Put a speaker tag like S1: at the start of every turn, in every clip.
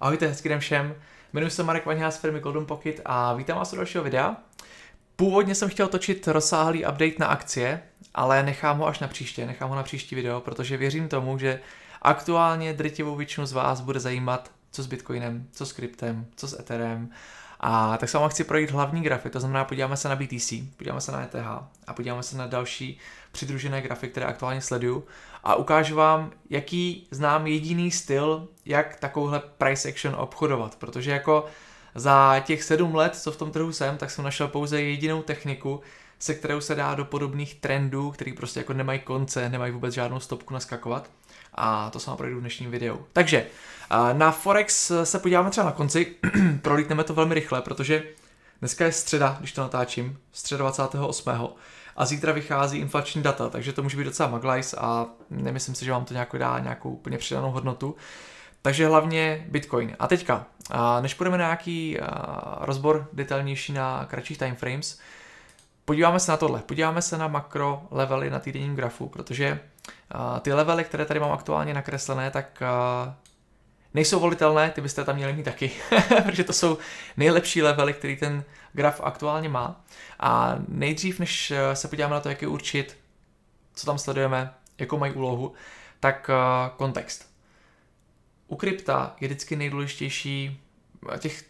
S1: Ahojte, hezký den všem. Jmenuji se Marek Vaňha z firmy Golden Pocket a vítám vás u dalšího videa. Původně jsem chtěl točit rozsáhlý update na akcie, ale nechám ho až na příště, nechám ho na příští video, protože věřím tomu, že aktuálně drtivou většinu z vás bude zajímat, co s Bitcoinem, co s kryptem, co s Etherem. A tak se vám chci projít hlavní grafy, to znamená podíváme se na BTC, podíváme se na ETH a podíváme se na další přidružené grafy, které aktuálně sleduju a ukážu vám, jaký znám jediný styl, jak takovouhle price action obchodovat, protože jako za těch sedm let, co v tom trhu jsem, tak jsem našel pouze jedinou techniku, se kterou se dá do podobných trendů, který prostě jako nemají konce, nemají vůbec žádnou stopku naskakovat. A to se vám projdu v dnešním videu. Takže na Forex se podíváme třeba na konci, prolítneme to velmi rychle, protože dneska je středa, když to natáčím, středa 28 a zítra vychází inflační data, takže to může být docela maglajs a nemyslím si, že vám to nějakou dá nějakou úplně přidanou hodnotu. Takže hlavně Bitcoin. A teďka, než půjdeme na nějaký rozbor detailnější na kratších timeframes, podíváme se na tohle. Podíváme se na makro levely na týdenním grafu, protože ty levely, které tady mám aktuálně nakreslené, tak nejsou volitelné, ty byste tam měli mít taky, protože to jsou nejlepší levely, který ten graf aktuálně má. A nejdřív, než eh, se podíváme na to, jak je určit, co tam sledujeme, jakou mají úlohu, tak eh, kontext. U krypta je vždycky nejdůležitější eh, těch,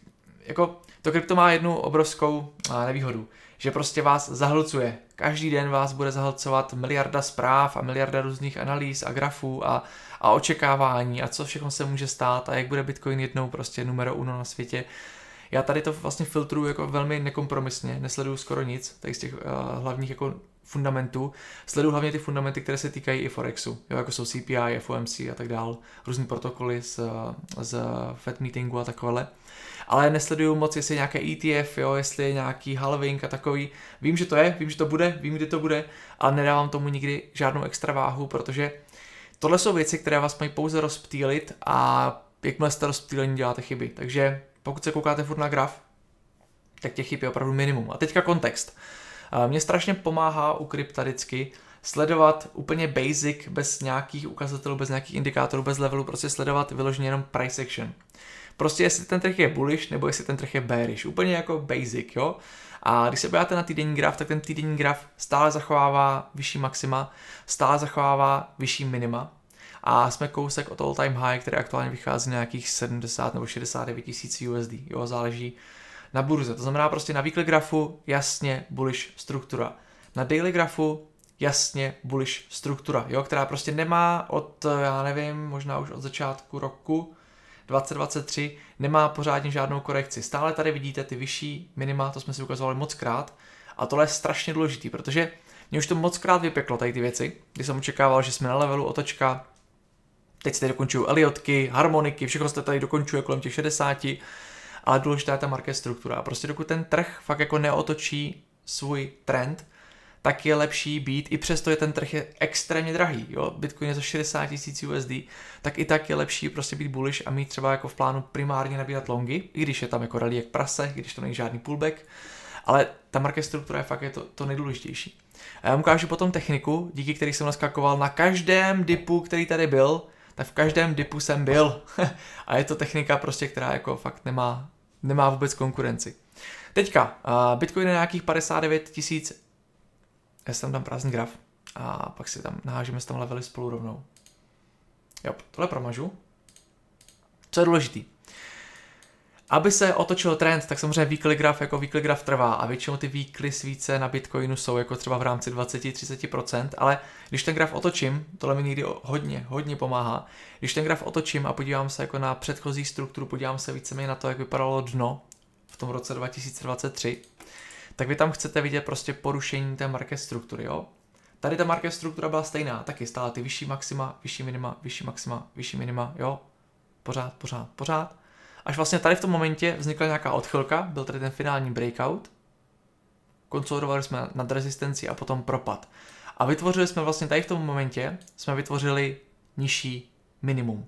S1: jako to krypto má jednu obrovskou nevýhodu, že prostě vás zahlcuje. Každý den vás bude zahlcovat miliarda zpráv a miliarda různých analýz a grafů a, a očekávání a co všechno se může stát a jak bude Bitcoin jednou prostě numero uno na světě. Já tady to vlastně filtruju jako velmi nekompromisně, nesleduju skoro nic, tady z těch uh, hlavních jako fundamentů. Sleduju hlavně ty fundamenty, které se týkají i Forexu, jo, jako jsou CPI, FOMC a tak dál, různý protokoly z, z Fed meetingu a takovéhle. Ale nesleduju moc, jestli je nějaké ETF, jo, jestli je nějaký halving a takový. Vím, že to je, vím, že to bude, vím, kdy to bude, ale nedávám tomu nikdy žádnou extra váhu, protože tohle jsou věci, které vás mají pouze rozptýlit a jakmile jste rozptýlení, děláte chyby. Takže pokud se koukáte furt na graf, tak těch chyb je opravdu minimum. A teďka kontext. Mě strašně pomáhá u krypta vždycky sledovat úplně basic, bez nějakých ukazatelů, bez nějakých indikátorů, bez levelu, prostě sledovat vyloženě jenom price action. Prostě jestli ten trh je bullish nebo jestli ten trh je bearish. Úplně jako basic, jo. A když se podíváte na týdenní graf, tak ten týdenní graf stále zachovává vyšší maxima, stále zachovává vyšší minima a jsme kousek od all time high, který aktuálně vychází na nějakých 70 nebo 69 tisíc USD, jo, záleží na burze. To znamená prostě na weekly grafu jasně bullish struktura. Na daily grafu jasně bullish struktura, jo, která prostě nemá od, já nevím, možná už od začátku roku 2023 nemá pořádně žádnou korekci. Stále tady vidíte ty vyšší minima, to jsme si ukazovali moc krát a tohle je strašně důležitý, protože mě už to moc krát vypeklo tady ty věci, kdy jsem očekával, že jsme na levelu otočka, teď se dokončují Eliotky, harmoniky, všechno se tady dokončuje kolem těch 60, ale důležitá je ta market struktura. Prostě dokud ten trh fakt jako neotočí svůj trend, tak je lepší být, i přesto je ten trh je extrémně drahý, jo, Bitcoin je za 60 tisíc USD, tak i tak je lepší prostě být bullish a mít třeba jako v plánu primárně nabírat longy, i když je tam jako rally jak prase, když to není žádný pullback, ale ta market struktura je fakt je to, to nejdůležitější. A já vám ukážu potom techniku, díky který jsem naskakoval na každém dipu, který tady byl, tak v každém dipu jsem byl. a je to technika prostě, která jako fakt nemá, nemá vůbec konkurenci. Teďka, uh, Bitcoin je nějakých 59 tisíc, já jsem tam prázdný graf a pak si tam nahážeme tam levely spolu rovnou. Jo, tohle promažu. Co je důležitý? Aby se otočil trend, tak samozřejmě weekly graf jako weekly graf trvá a většinou ty weekly svíce na Bitcoinu jsou jako třeba v rámci 20-30%, ale když ten graf otočím, tohle mi někdy hodně, hodně pomáhá, když ten graf otočím a podívám se jako na předchozí strukturu, podívám se víceméně na to, jak vypadalo dno v tom roce 2023, tak vy tam chcete vidět prostě porušení té market struktury, jo? Tady ta market struktura byla stejná, taky stála ty vyšší maxima, vyšší minima, vyšší maxima, vyšší minima, jo? Pořád, pořád, pořád až vlastně tady v tom momentě vznikla nějaká odchylka, byl tady ten finální breakout, konsolidovali jsme nad rezistenci a potom propad. A vytvořili jsme vlastně tady v tom momentě, jsme vytvořili nižší minimum.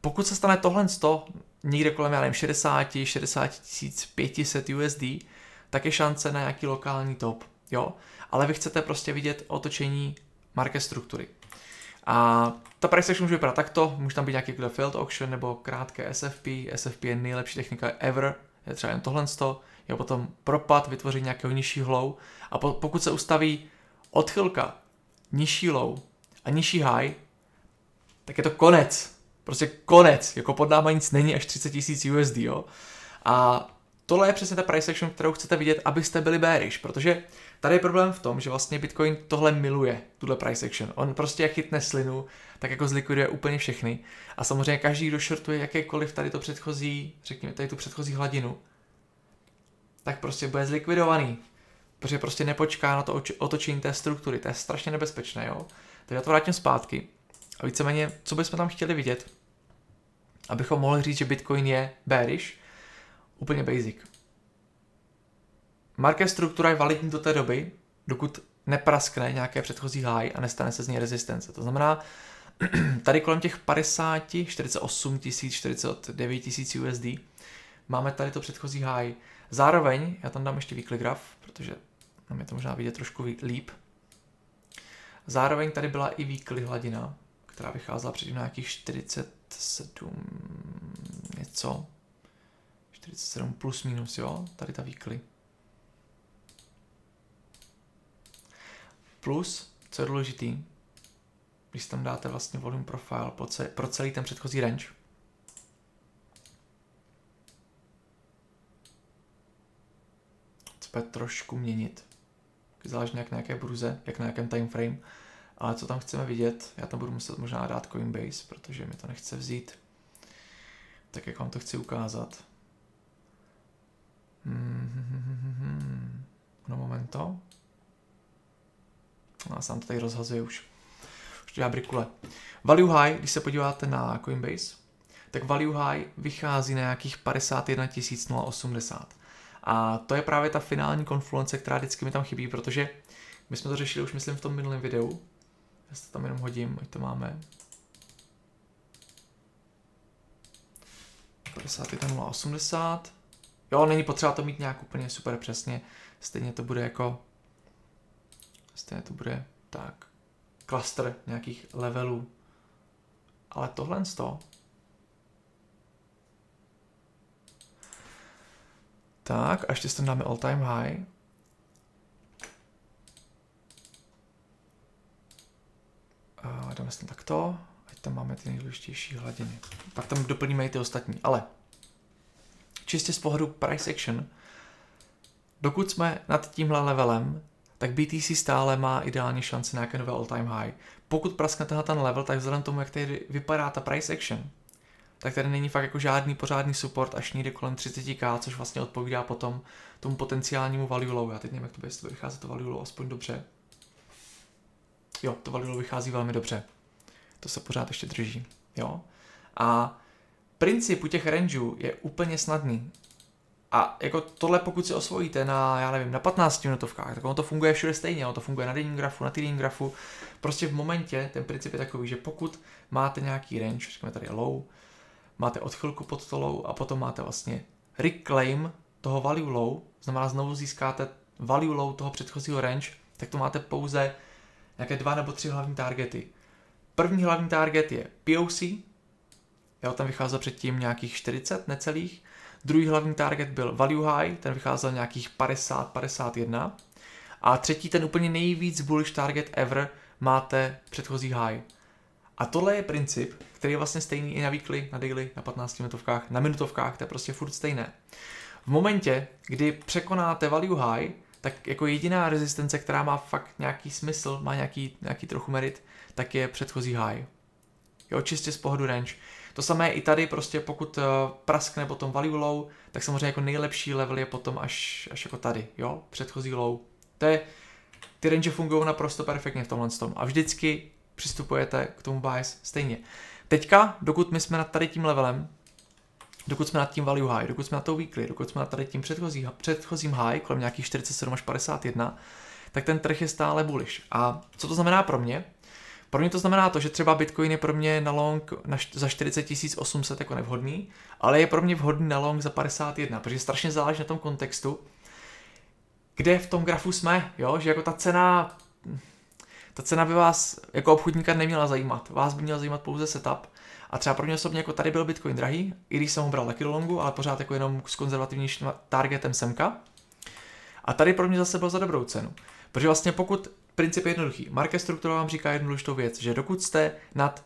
S1: Pokud se stane tohle 100, někde kolem, já nevím, 60, 60 500 USD, tak je šance na nějaký lokální top, jo? Ale vy chcete prostě vidět otočení market struktury. A ta price action může vypadat takto, může tam být nějaký field auction nebo krátké SFP, SFP je nejlepší technika ever, je třeba jen tohle, je potom propad, vytvoření nějakého nižšího low a po, pokud se ustaví odchylka, nižší low a nižší high, tak je to konec. Prostě konec, jako pod náma nic není až 30 000 USD, jo. A tohle je přesně ta price action, kterou chcete vidět, abyste byli bearish, protože tady je problém v tom, že vlastně Bitcoin tohle miluje, tuhle price action. On prostě jak chytne slinu, tak jako zlikviduje úplně všechny. A samozřejmě každý, kdo shortuje jakékoliv tady to předchozí, řekněme tady tu předchozí hladinu, tak prostě bude zlikvidovaný. Protože prostě nepočká na to otočení té struktury. To je strašně nebezpečné, jo. Tak já to vrátím zpátky. A víceméně, co bychom tam chtěli vidět, abychom mohli říct, že Bitcoin je bearish, úplně basic. Market struktura je validní do té doby, dokud nepraskne nějaké předchozí high a nestane se z ní rezistence. To znamená, tady kolem těch 50, 48 tisíc, 49 tisíc USD máme tady to předchozí high. Zároveň, já tam dám ještě weekly graph, protože nám je to možná vidět trošku líp. Zároveň tady byla i weekly hladina, která vycházela předtím na nějakých 47 něco. 47 plus minus, jo, tady ta weekly. Plus, co je důležitý, když tam dáte vlastně volume profile pro celý ten předchozí range, co trošku měnit. Záleží jak na jaké bruze, jak na jakém time frame. Ale co tam chceme vidět, já tam budu muset možná dát Coinbase, protože mi to nechce vzít. Tak jak vám to chci ukázat. Hmm, no momento. Já sám to tady rozhazuje už. Už to brikule. Value high, když se podíváte na Coinbase, tak value high vychází na nějakých 51 080. A to je právě ta finální konfluence, která vždycky mi tam chybí, protože my jsme to řešili už myslím v tom minulém videu. Já to tam jenom hodím, ať to máme. 51 080. Jo, není potřeba to mít nějak úplně super přesně. Stejně to bude jako... Stejně to bude tak. Cluster nějakých levelů. Ale tohle z toho Tak, a ještě tam dáme all time high. A dáme tam takto, ať tam máme ty nejdůležitější hladiny. Pak tam doplníme i ty ostatní, ale čistě z pohledu price action, dokud jsme nad tímhle levelem, tak BTC stále má ideální šanci na nějaké nové all time high. Pokud praskne tenhle ten level, tak vzhledem tomu, jak tady vypadá ta price action, tak tady není fakt jako žádný pořádný support až někde kolem 30k, což vlastně odpovídá potom tomu potenciálnímu value low. Já teď nevím, jak to bude, jestli to vychází to value low aspoň dobře. Jo, to value low vychází velmi dobře. To se pořád ještě drží. Jo. A princip u těch rangeů je úplně snadný. A jako tohle pokud si osvojíte na, já nevím, na 15 minutovkách, tak ono to funguje všude stejně, ono to funguje na denním grafu, na týdenním grafu. Prostě v momentě ten princip je takový, že pokud máte nějaký range, řekněme tady low, máte odchylku pod to low a potom máte vlastně reclaim toho value low, znamená znovu získáte value low toho předchozího range, tak to máte pouze nějaké dva nebo tři hlavní targety. První hlavní target je POC, jo, tam vycházel předtím nějakých 40 necelých, druhý hlavní target byl value high, ten vycházel nějakých 50-51 a třetí, ten úplně nejvíc bullish target ever, máte předchozí high. A tohle je princip, který je vlastně stejný i na weekly, na daily, na 15 minutovkách, na minutovkách, to je prostě furt stejné. V momentě, kdy překonáte value high, tak jako jediná rezistence, která má fakt nějaký smysl, má nějaký, nějaký trochu merit, tak je předchozí high. Jo, čistě z pohledu range. To samé i tady, prostě pokud uh, praskne potom value low, tak samozřejmě jako nejlepší level je potom až, až jako tady, jo, předchozí low. To je, ty range fungují naprosto perfektně v tomhle tom. A vždycky přistupujete k tomu bias stejně. Teďka, dokud my jsme nad tady tím levelem, dokud jsme nad tím value high, dokud jsme na tou weekly, dokud jsme nad tady tím předchozí, předchozím high, kolem nějakých 47 až 51, tak ten trh je stále bullish. A co to znamená pro mě? Pro mě to znamená to, že třeba Bitcoin je pro mě na long na, za 40 800 jako nevhodný, ale je pro mě vhodný na long za 51, protože strašně záleží na tom kontextu, kde v tom grafu jsme, jo? že jako ta cena Ta cena by vás jako obchodníka neměla zajímat. Vás by měl zajímat pouze setup. A třeba pro mě osobně jako tady byl Bitcoin drahý, i když jsem ho bral taky do longu, ale pořád jako jenom s konzervativnějším targetem semka. A tady pro mě zase byl za dobrou cenu. Protože vlastně pokud princip je jednoduchý, market struktura vám říká jednu důležitou věc, že dokud jste nad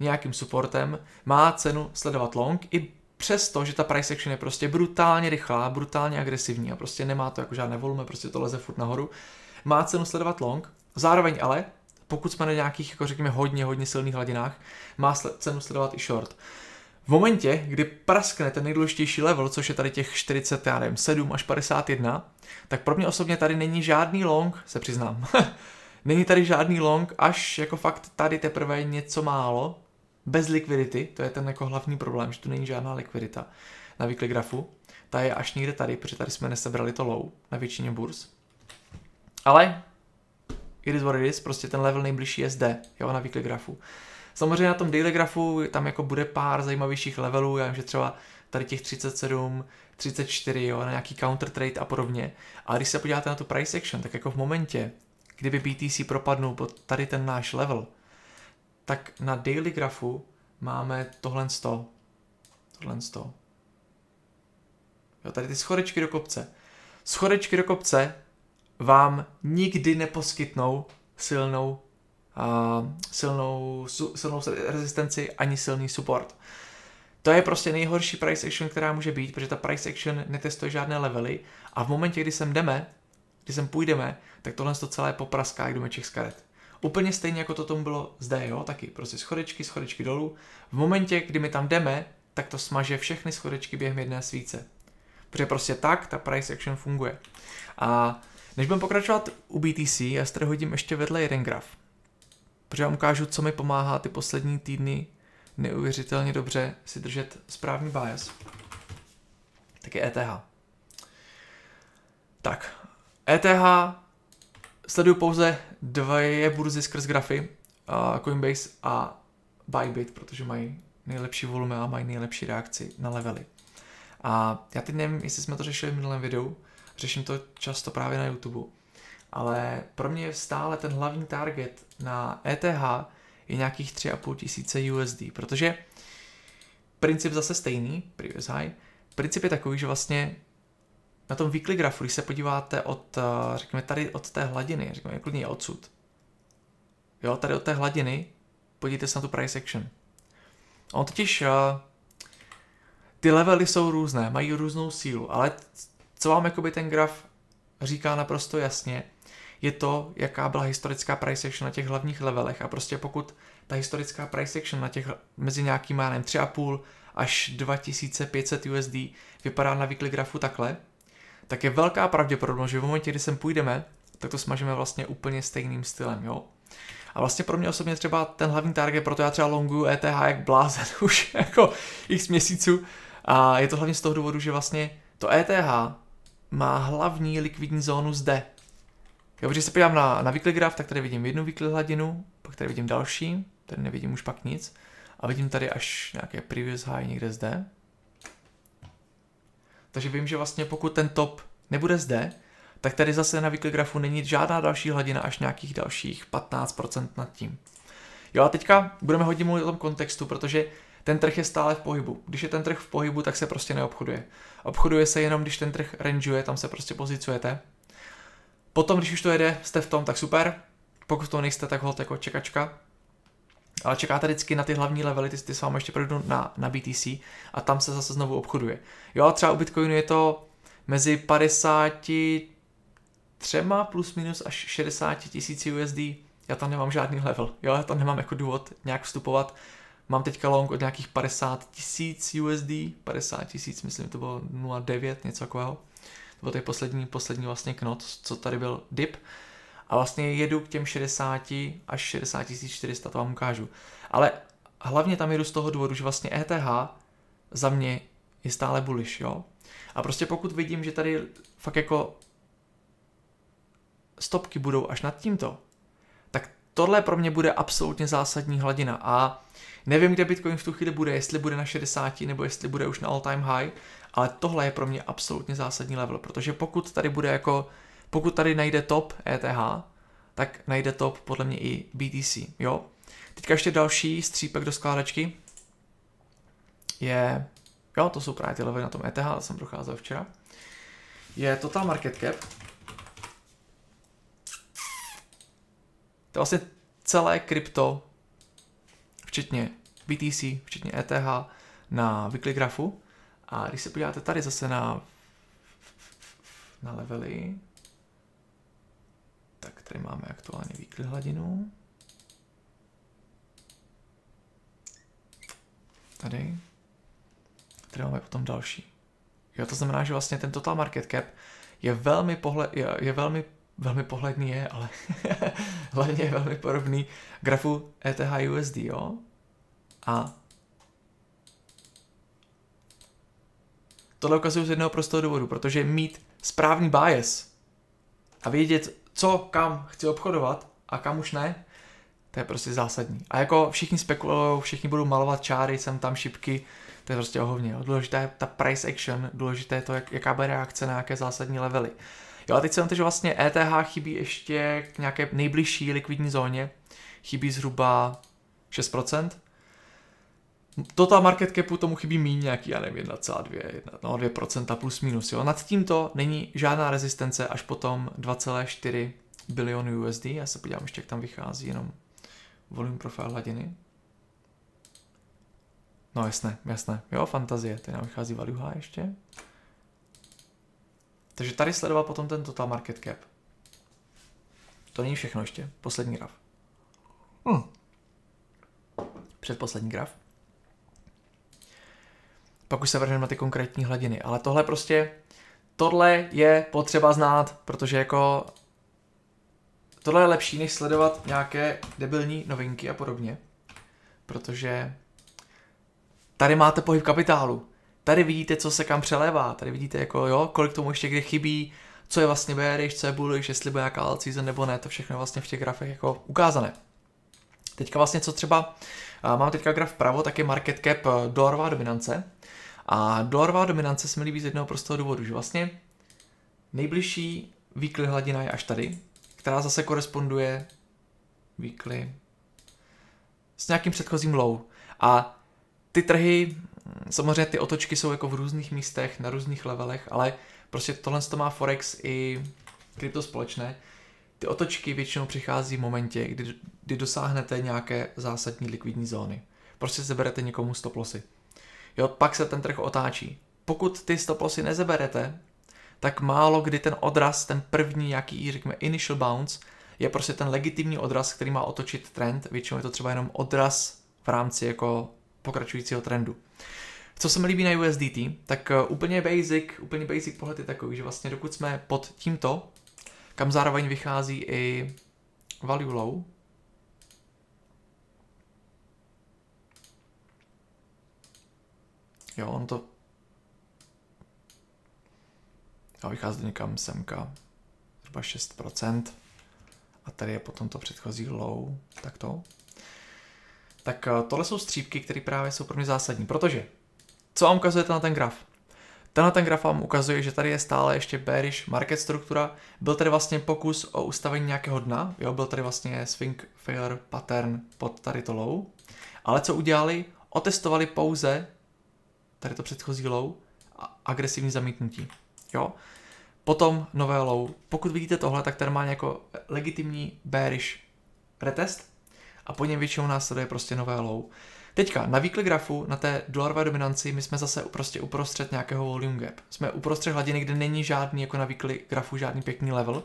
S1: nějakým supportem, má cenu sledovat long i přesto, že ta price action je prostě brutálně rychlá, brutálně agresivní a prostě nemá to jako žádné volume, prostě to leze furt nahoru, má cenu sledovat long, zároveň ale, pokud jsme na nějakých, jako řekněme, hodně, hodně silných hladinách, má cenu sledovat i short. V momentě, kdy praskne ten nejdůležitější level, což je tady těch 40, já nevím, 7 až 51, tak pro mě osobně tady není žádný long, se přiznám. není tady žádný long, až jako fakt tady teprve něco málo, bez likvidity, to je ten jako hlavní problém, že tu není žádná likvidita na weekly grafu. Ta je až někde tady, protože tady jsme nesebrali to low na většině burz. Ale it is what it is, prostě ten level nejbližší je zde, jo, na weekly grafu. Samozřejmě na tom daily grafu tam jako bude pár zajímavějších levelů, já vím, že třeba tady těch 37, 34, jo, na nějaký counter trade a podobně. Ale když se podíváte na tu price action, tak jako v momentě, kdyby BTC propadnul pod tady ten náš level, tak na daily grafu máme tohle 100. Tohle 100. Jo, tady ty schodečky do kopce. Schodečky do kopce vám nikdy neposkytnou silnou, uh, silnou, su, silnou rezistenci ani silný support. To je prostě nejhorší price action, která může být, protože ta price action netestuje žádné levely a v momentě, kdy sem jdeme, když sem půjdeme, tak tohle to celé popraská jak domeček z karet. Úplně stejně jako to tomu bylo zde, jo, taky prostě schodečky, schodečky dolů. V momentě, kdy my tam jdeme, tak to smaže všechny schodečky během jedné svíce. Protože prostě tak ta price action funguje. A než budeme pokračovat u BTC, já tady hodím ještě vedle jeden graf. Protože vám ukážu, co mi pomáhá ty poslední týdny neuvěřitelně dobře si držet správný bias. Tak je ETH. Tak, ETH sleduju pouze dvě burzy skrz grafy, Coinbase a Bybit, protože mají nejlepší volume a mají nejlepší reakci na levely. A já teď nevím, jestli jsme to řešili v minulém videu, řeším to často právě na YouTube, ale pro mě je stále ten hlavní target na ETH je nějakých 3,5 tisíce USD, protože princip zase stejný, previous high, princip je takový, že vlastně na tom weekly grafu, když se podíváte od, eh, řekněme, tady od té hladiny, řekněme, klidně odsud, jo, tady od té hladiny, podívejte se na tu price action. On totiž, uh, ty levely jsou různé, mají různou sílu, ale co vám jakoby ten graf říká naprosto jasně, je to, jaká byla historická price action na těch hlavních levelech a prostě pokud ta historická price action na těch mezi nějakým, já nevím, 3,5 až 2500 USD vypadá na weekly grafu takhle, tak je velká pravděpodobnost, že v momentě, kdy sem půjdeme, tak to smažíme vlastně úplně stejným stylem, jo. A vlastně pro mě osobně třeba ten hlavní target, proto já třeba longuju ETH jak blázen už jako x měsíců. A je to hlavně z toho důvodu, že vlastně to ETH má hlavní likvidní zónu zde. Jo, když se podívám na, na weekly graph, tak tady vidím jednu weekly hladinu, pak tady vidím další, tady nevidím už pak nic. A vidím tady až nějaké previous high někde zde. Takže vím, že vlastně pokud ten top nebude zde, tak tady zase na weekly grafu není žádná další hladina až nějakých dalších 15% nad tím. Jo a teďka budeme hodně mluvit o tom kontextu, protože ten trh je stále v pohybu. Když je ten trh v pohybu, tak se prostě neobchoduje. Obchoduje se jenom, když ten trh rangeuje, tam se prostě pozicujete. Potom, když už to jede, jste v tom, tak super. Pokud to nejste, tak hold jako čekačka. Ale čekáte vždycky na ty hlavní levely, ty, ty s vámi ještě projdu na, na BTC a tam se zase znovu obchoduje. Jo a třeba u Bitcoinu je to mezi 50 třema plus minus až 60 tisíc USD, já tam nemám žádný level, jo, já tam nemám jako důvod nějak vstupovat. Mám teďka long od nějakých 50 tisíc USD, 50 tisíc, myslím, to bylo 0,9, něco takového. To byl tady poslední, poslední vlastně knot, co tady byl dip. A vlastně jedu k těm 60 až 60 400, to vám ukážu. Ale hlavně tam jedu z toho důvodu, že vlastně ETH za mě je stále bullish, jo. A prostě pokud vidím, že tady fakt jako stopky budou až nad tímto, tak tohle pro mě bude absolutně zásadní hladina a nevím, kde Bitcoin v tu chvíli bude, jestli bude na 60 nebo jestli bude už na all time high, ale tohle je pro mě absolutně zásadní level, protože pokud tady bude jako, pokud tady najde top ETH, tak najde top podle mě i BTC, jo. Teďka ještě další střípek do skládačky je, jo, to jsou právě ty levy na tom ETH, to jsem procházel včera, je Total Market Cap. To je vlastně celé krypto, včetně BTC, včetně ETH, na weekly grafu. A když se podíváte tady zase na, na levely, tak tady máme aktuálně weekly hladinu. Tady. Tady máme potom další. Jo, to znamená, že vlastně ten total market cap je velmi, pohled, je, je velmi, velmi pohledný je, ale hlavně je velmi podobný grafu ETH USD, jo. A tohle ukazuju z jednoho prostého důvodu, protože mít správný bias a vědět, co kam chci obchodovat a kam už ne, to je prostě zásadní. A jako všichni spekulují, všichni budou malovat čáry, sem tam šipky, to je prostě ohovně. Důležité je ta price action, důležité je to, jak, jaká bude reakce na nějaké zásadní levely. Jo a teď se to, že vlastně ETH chybí ještě k nějaké nejbližší likvidní zóně, chybí zhruba 6%. Total market capu tomu chybí méně nějaký, já nevím, 1,2, no 2% plus minus. Jo. Nad tímto není žádná rezistence až potom 2,4 bilionu USD. Já se podívám ještě, jak tam vychází jenom volume profile hladiny. No jasné, jasné. Jo, fantazie, tady nám vychází value high ještě. Takže tady sledoval potom ten total market cap. To není všechno ještě. Poslední graf. Hmm. Předposlední graf. Pak už se vrhneme na ty konkrétní hladiny. Ale tohle prostě, tohle je potřeba znát, protože jako tohle je lepší, než sledovat nějaké debilní novinky a podobně. Protože Tady máte pohyb kapitálu. Tady vidíte, co se kam přelévá. Tady vidíte, jako, jo, kolik tomu ještě kde chybí, co je vlastně bearish, co je bullish, jestli bude nějaká alt season nebo ne, to všechno vlastně v těch grafech jako ukázané. Teďka vlastně co třeba, mám teďka graf vpravo, tak je market cap eh, dolarová dominance. A dolarová dominance se mi líbí z jednoho prostého důvodu, že vlastně nejbližší weekly hladina je až tady, která zase koresponduje weekly s nějakým předchozím low. A ty trhy, samozřejmě ty otočky jsou jako v různých místech, na různých levelech, ale prostě tohle to má Forex i krypto společné. Ty otočky většinou přichází v momentě, kdy, kdy dosáhnete nějaké zásadní likvidní zóny. Prostě zeberete někomu stop lossy. Jo, pak se ten trh otáčí. Pokud ty stop lossy nezeberete, tak málo kdy ten odraz, ten první nějaký, řekněme, initial bounce, je prostě ten legitimní odraz, který má otočit trend. Většinou je to třeba jenom odraz v rámci jako pokračujícího trendu. Co se mi líbí na USDT, tak eh, úplně basic, úplně basic pohled je takový, že vlastně dokud jsme pod tímto, kam zároveň vychází i value low, Jo, on to a vychází někam semka, zhruba 6%. A tady je potom to předchozí low, tak to. Tak eh, tohle jsou střípky, které právě jsou pro mě zásadní, protože co vám ukazuje na ten graf? Tenhle ten graf vám ukazuje, že tady je stále ještě bearish market struktura. Byl tady vlastně pokus o ustavení nějakého dna, jo, byl tady vlastně swing failure pattern pod tady to low. Ale co udělali? Otestovali pouze tady to předchozí low a agresivní zamítnutí. Jo? Potom nové low. Pokud vidíte tohle, tak ten má jako legitimní bearish retest a po něm většinou následuje prostě nové low. Teďka na weekly grafu, na té dolarové dominanci, my jsme zase prostě uprostřed nějakého volume gap. Jsme uprostřed hladiny, kde není žádný, jako na weekly grafu, žádný pěkný level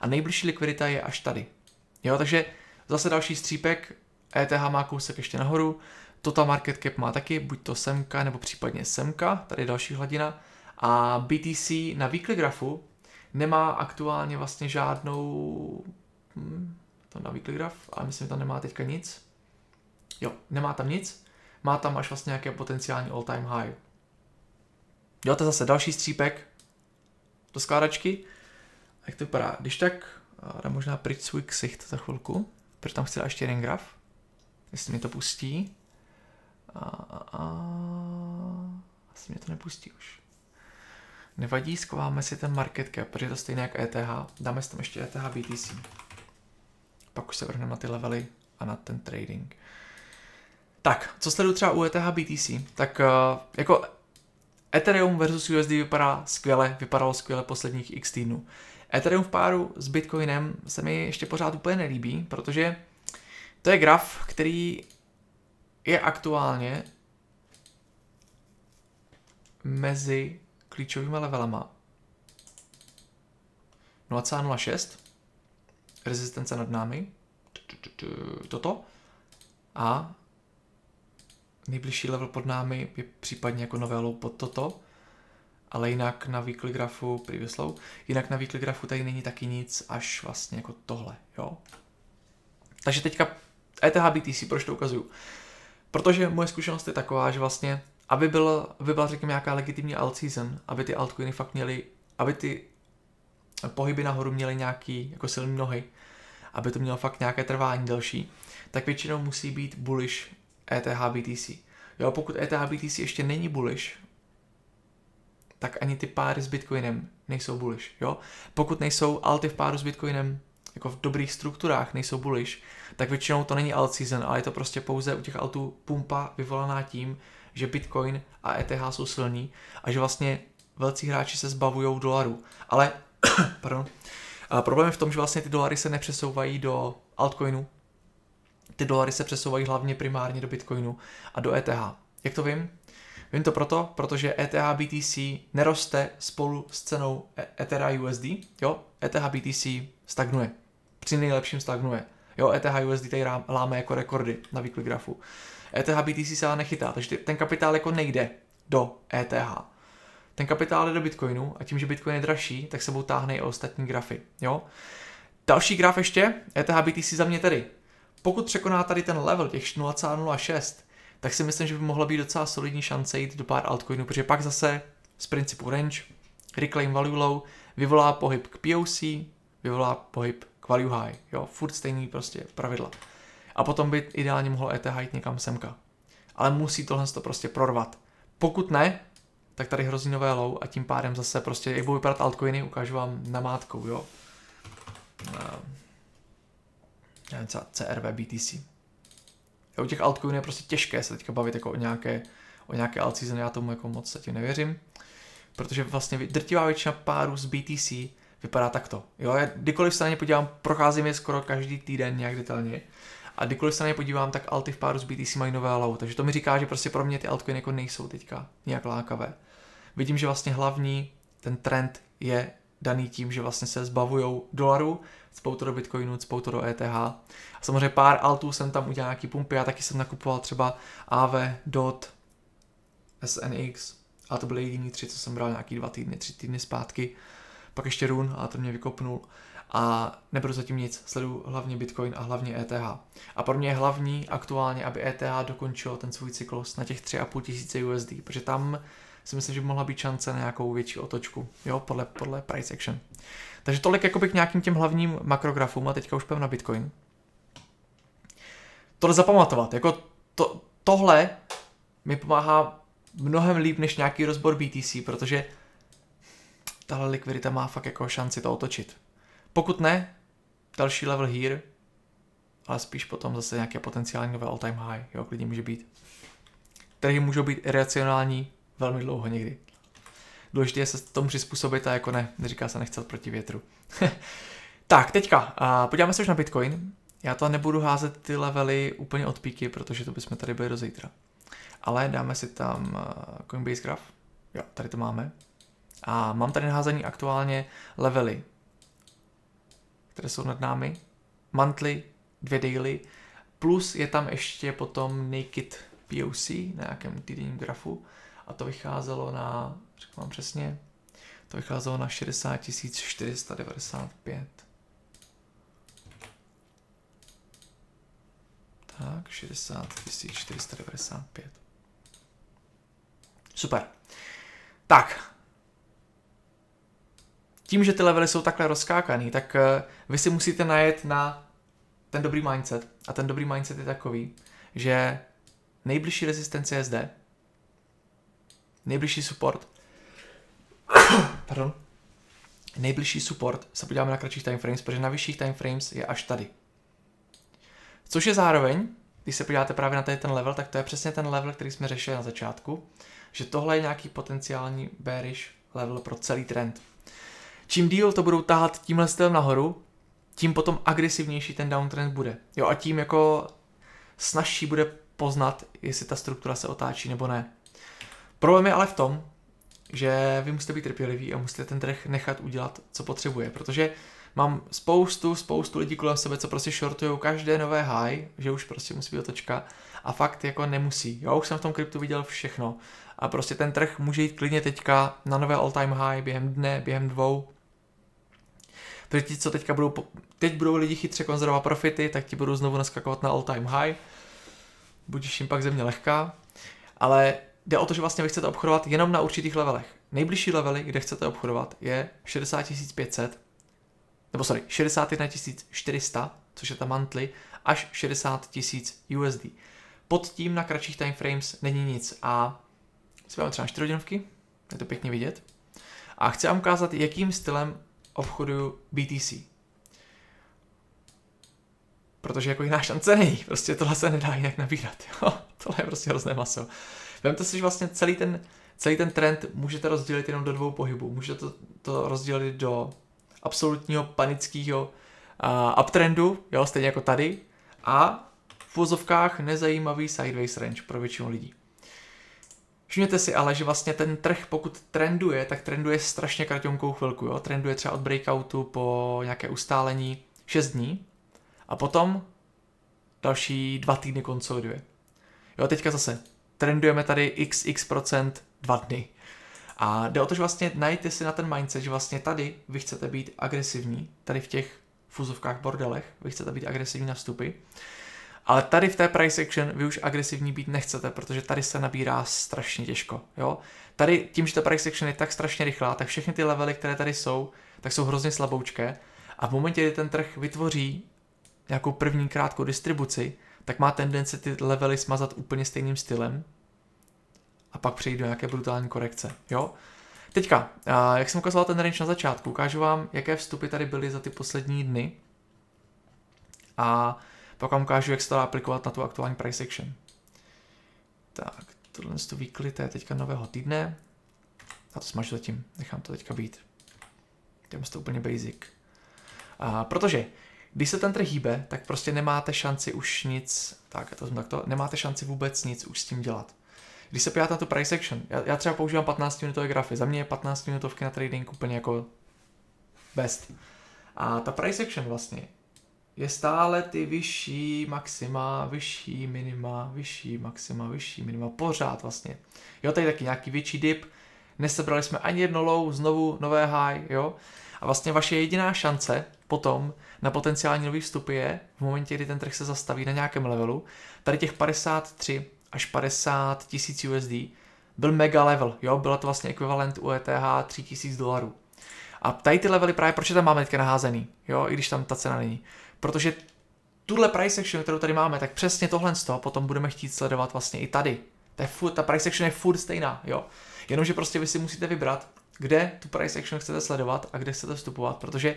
S1: a nejbližší likvidita je až tady. Jo, takže zase další střípek, ETH má kousek ještě nahoru, Total Market Cap má taky buď to semka nebo případně semka, tady je další hladina a BTC na weekly grafu nemá aktuálně vlastně žádnou hmm, tam na weekly graf, ale myslím, že tam nemá teďka nic. Jo, nemá tam nic, má tam až vlastně nějaké potenciální all time high. Jo, to je zase další střípek do skládačky. Jak to vypadá? Když tak, dám možná pryč svůj ksicht za chvilku, protože tam chci ještě jeden graf, jestli mi to pustí. A, a, a... Asi mě to nepustí už. Nevadí, skováme si ten market cap, protože je to stejné jak ETH. Dáme si tam ještě ETH BTC. Pak už se vrhneme na ty levely a na ten trading. Tak, co sleduju třeba u ETH BTC, tak uh, jako Ethereum versus USD vypadá skvěle, vypadalo skvěle posledních x týdnů. Ethereum v páru s Bitcoinem se mi ještě pořád úplně nelíbí, protože to je graf, který je aktuálně mezi klíčovými levelama 0,06 rezistence nad námi toto a nejbližší level pod námi je případně jako nové low pod toto, ale jinak na weekly grafu, previous jinak na weekly grafu tady není taky nic až vlastně jako tohle, jo. Takže teďka ETH BTC, proč to ukazuju? Protože moje zkušenost je taková, že vlastně, aby, byl, aby byla řekněme nějaká legitimní alt season, aby ty altcoiny fakt měly, aby ty pohyby nahoru měly nějaký jako silný nohy, aby to mělo fakt nějaké trvání delší, tak většinou musí být bullish ETH BTC. Jo, pokud ETH BTC ještě není bullish, tak ani ty páry s Bitcoinem nejsou bullish. Jo? Pokud nejsou alty v páru s Bitcoinem jako v dobrých strukturách nejsou bullish, tak většinou to není alt season, ale je to prostě pouze u těch altů pumpa vyvolaná tím, že Bitcoin a ETH jsou silní a že vlastně velcí hráči se zbavují dolarů. Ale, pardon, a problém je v tom, že vlastně ty dolary se nepřesouvají do altcoinu, ty dolary se přesouvají hlavně primárně do Bitcoinu a do ETH. Jak to vím? Vím to proto, protože ETH BTC neroste spolu s cenou Ether USD, jo? ETH BTC stagnuje. Při nejlepším stagnuje. Jo, ETH USD tady láme jako rekordy na weekly grafu. ETH BTC se ale nechytá, takže ten kapitál jako nejde do ETH. Ten kapitál jde do Bitcoinu a tím, že Bitcoin je dražší, tak sebou táhne i ostatní grafy. Jo? Další graf ještě, ETH BTC za mě tedy. Pokud překoná tady ten level těch 0,06, tak si myslím, že by mohla být docela solidní šance jít do pár altcoinů, protože pak zase z principu range, reclaim value low, vyvolá pohyb k POC, vyvolá pohyb value high, jo, furt stejný prostě pravidla. A potom by ideálně mohlo ETH jít někam semka. Ale musí tohle to prostě prorvat. Pokud ne, tak tady hrozí nové low a tím pádem zase prostě, jak budou vypadat altcoiny, ukážu vám namátkou, jo. Uh, nevím, CRV BTC. U těch altcoinů je prostě těžké se teďka bavit jako o nějaké, o nějaké alt season, já tomu jako moc zatím nevěřím, protože vlastně drtivá většina párů z BTC vypadá takto. Jo, já kdykoliv se na ně podívám, procházím je skoro každý týden nějak detailně. A kdykoliv se na ně podívám, tak alty v páru z BTC mají nové low, takže to mi říká, že prostě pro mě ty altcoiny jako nejsou teďka nějak lákavé. Vidím, že vlastně hlavní ten trend je daný tím, že vlastně se zbavují dolaru, cpou to do Bitcoinu, cpou to do ETH. A samozřejmě pár altů jsem tam udělal nějaký pumpy, já taky jsem nakupoval třeba AV, DOT, SNX, a to byly jediný tři, co jsem bral nějaký dva týdny, tři týdny zpátky. Pak ještě Run, a to mě vykopnul. A nebudu zatím nic, sleduju hlavně Bitcoin a hlavně ETH. A pro mě je hlavní aktuálně, aby ETH dokončilo ten svůj cyklus na těch 3,5 tisíce USD, protože tam si myslím, že by mohla být šance na nějakou větší otočku, jo, podle, podle price action. Takže tolik jakoby k nějakým těm hlavním makrografům a teďka už půjdeme na Bitcoin. Tohle zapamatovat, jako to, tohle mi pomáhá mnohem líp než nějaký rozbor BTC, protože tahle likvidita má fakt jako šanci to otočit. Pokud ne, další level here, ale spíš potom zase nějaké potenciální nové all time high, jo, klidně může být. Trhy můžou být iracionální, velmi dlouho někdy. Důležité je se tomu přizpůsobit a jako ne, neříká se nechcet proti větru. tak, teďka, podíváme se už na Bitcoin. Já to nebudu házet ty levely úplně od píky, protože to bychom tady byli do zítra. Ale dáme si tam Coinbase graph. Jo, tady to máme. A mám tady naházení aktuálně levely, které jsou nad námi. Monthly, dvě daily, plus je tam ještě potom naked POC na nějakém týdenním grafu a to vycházelo na, řeknu vám přesně, to vycházelo na 60 495. Tak, 60 495. Super. Tak. Tím, že ty levely jsou takhle rozkákaný, tak uh, vy si musíte najet na ten dobrý mindset. A ten dobrý mindset je takový, že nejbližší rezistence je zde, Nejbližší support. Pardon. Nejbližší support se podíváme na kratších timeframes, protože na vyšších timeframes je až tady. Což je zároveň, když se podíváte právě na tady ten level, tak to je přesně ten level, který jsme řešili na začátku, že tohle je nějaký potenciální bearish level pro celý trend. Čím díl to budou tahat tímhle stylem nahoru, tím potom agresivnější ten downtrend bude. Jo, a tím jako snažší bude poznat, jestli ta struktura se otáčí nebo ne. Problém je ale v tom, že vy musíte být trpěliví a musíte ten trh nechat udělat, co potřebuje, protože mám spoustu, spoustu lidí kolem sebe, co prostě shortují každé nové high, že už prostě musí být otočka a fakt jako nemusí. Jo, už jsem v tom kryptu viděl všechno a prostě ten trh může jít klidně teďka na nové all time high během dne, během dvou. Protože ti, co teďka budou, teď budou lidi chytře konzervovat profity, tak ti budou znovu naskakovat na all time high. Budíš jim pak země lehká. Ale jde o to, že vlastně vy chcete obchodovat jenom na určitých levelech. Nejbližší levely, kde chcete obchodovat, je 60 500, nebo sorry, 61 400, což je ta monthly, až 60 000 USD. Pod tím na kratších timeframes není nic a si třeba 4 hodinovky, je to pěkně vidět. A chci vám ukázat, jakým stylem obchoduju BTC. Protože jako jiná šance není, prostě tohle se nedá jinak nabírat, jo? tohle je prostě hrozné maso. Vemte si, že vlastně celý ten, celý ten trend můžete rozdělit jenom do dvou pohybů. Můžete to, to rozdělit do absolutního panického uh, uptrendu, jo, stejně jako tady, a v vozovkách nezajímavý sideways range pro většinu lidí. Všimněte si ale, že vlastně ten trh, pokud trenduje, tak trenduje strašně kratonkou chvilku. Jo? Trenduje třeba od breakoutu po nějaké ustálení 6 dní a potom další dva týdny konsoliduje. Jo, teďka zase trendujeme tady xx procent dva dny. A jde o to, že vlastně najděte si na ten mindset, že vlastně tady vy chcete být agresivní, tady v těch fuzovkách bordelech, vy chcete být agresivní na vstupy. Ale tady v té price action vy už agresivní být nechcete, protože tady se nabírá strašně těžko. Jo? Tady tím, že ta price action je tak strašně rychlá, tak všechny ty levely, které tady jsou, tak jsou hrozně slaboučké. A v momentě, kdy ten trh vytvoří nějakou první krátkou distribuci, tak má tendenci ty levely smazat úplně stejným stylem a pak přejít do nějaké brutální korekce. Jo? Teďka, jak jsem ukazoval ten range na začátku, ukážu vám, jaké vstupy tady byly za ty poslední dny. A pak vám ukážu, jak se to dá aplikovat na tu aktuální price action. Tak, tohle to weekly, to je teďka nového týdne. A to smažu zatím, nechám to teďka být. Jdeme to úplně basic. A, protože když se ten trh hýbe, tak prostě nemáte šanci už nic, tak to takto, nemáte šanci vůbec nic už s tím dělat. Když se podíváte na tu price action, já, já třeba používám 15 minutové grafy, za mě je 15 minutovky na trading úplně jako best. A ta price action vlastně je stále ty vyšší maxima, vyšší minima, vyšší maxima, vyšší minima, pořád vlastně. Jo, tady taky nějaký větší dip, nesebrali jsme ani jedno low, znovu nové high, jo. A vlastně vaše jediná šance potom na potenciální nový vstupy je v momentě, kdy ten trh se zastaví na nějakém levelu, tady těch 53 až 50 tisíc USD byl mega level, jo, byla to vlastně ekvivalent u ETH 3000 dolarů. A tady ty levely právě, proč je tam máme teďka naházený, jo, i když tam ta cena není. Protože tuhle price action, kterou tady máme, tak přesně tohle z toho potom budeme chtít sledovat vlastně i tady. Ta, je furt, ta price action je furt stejná, jo. Jenomže prostě vy si musíte vybrat, kde tu price action chcete sledovat a kde chcete vstupovat, protože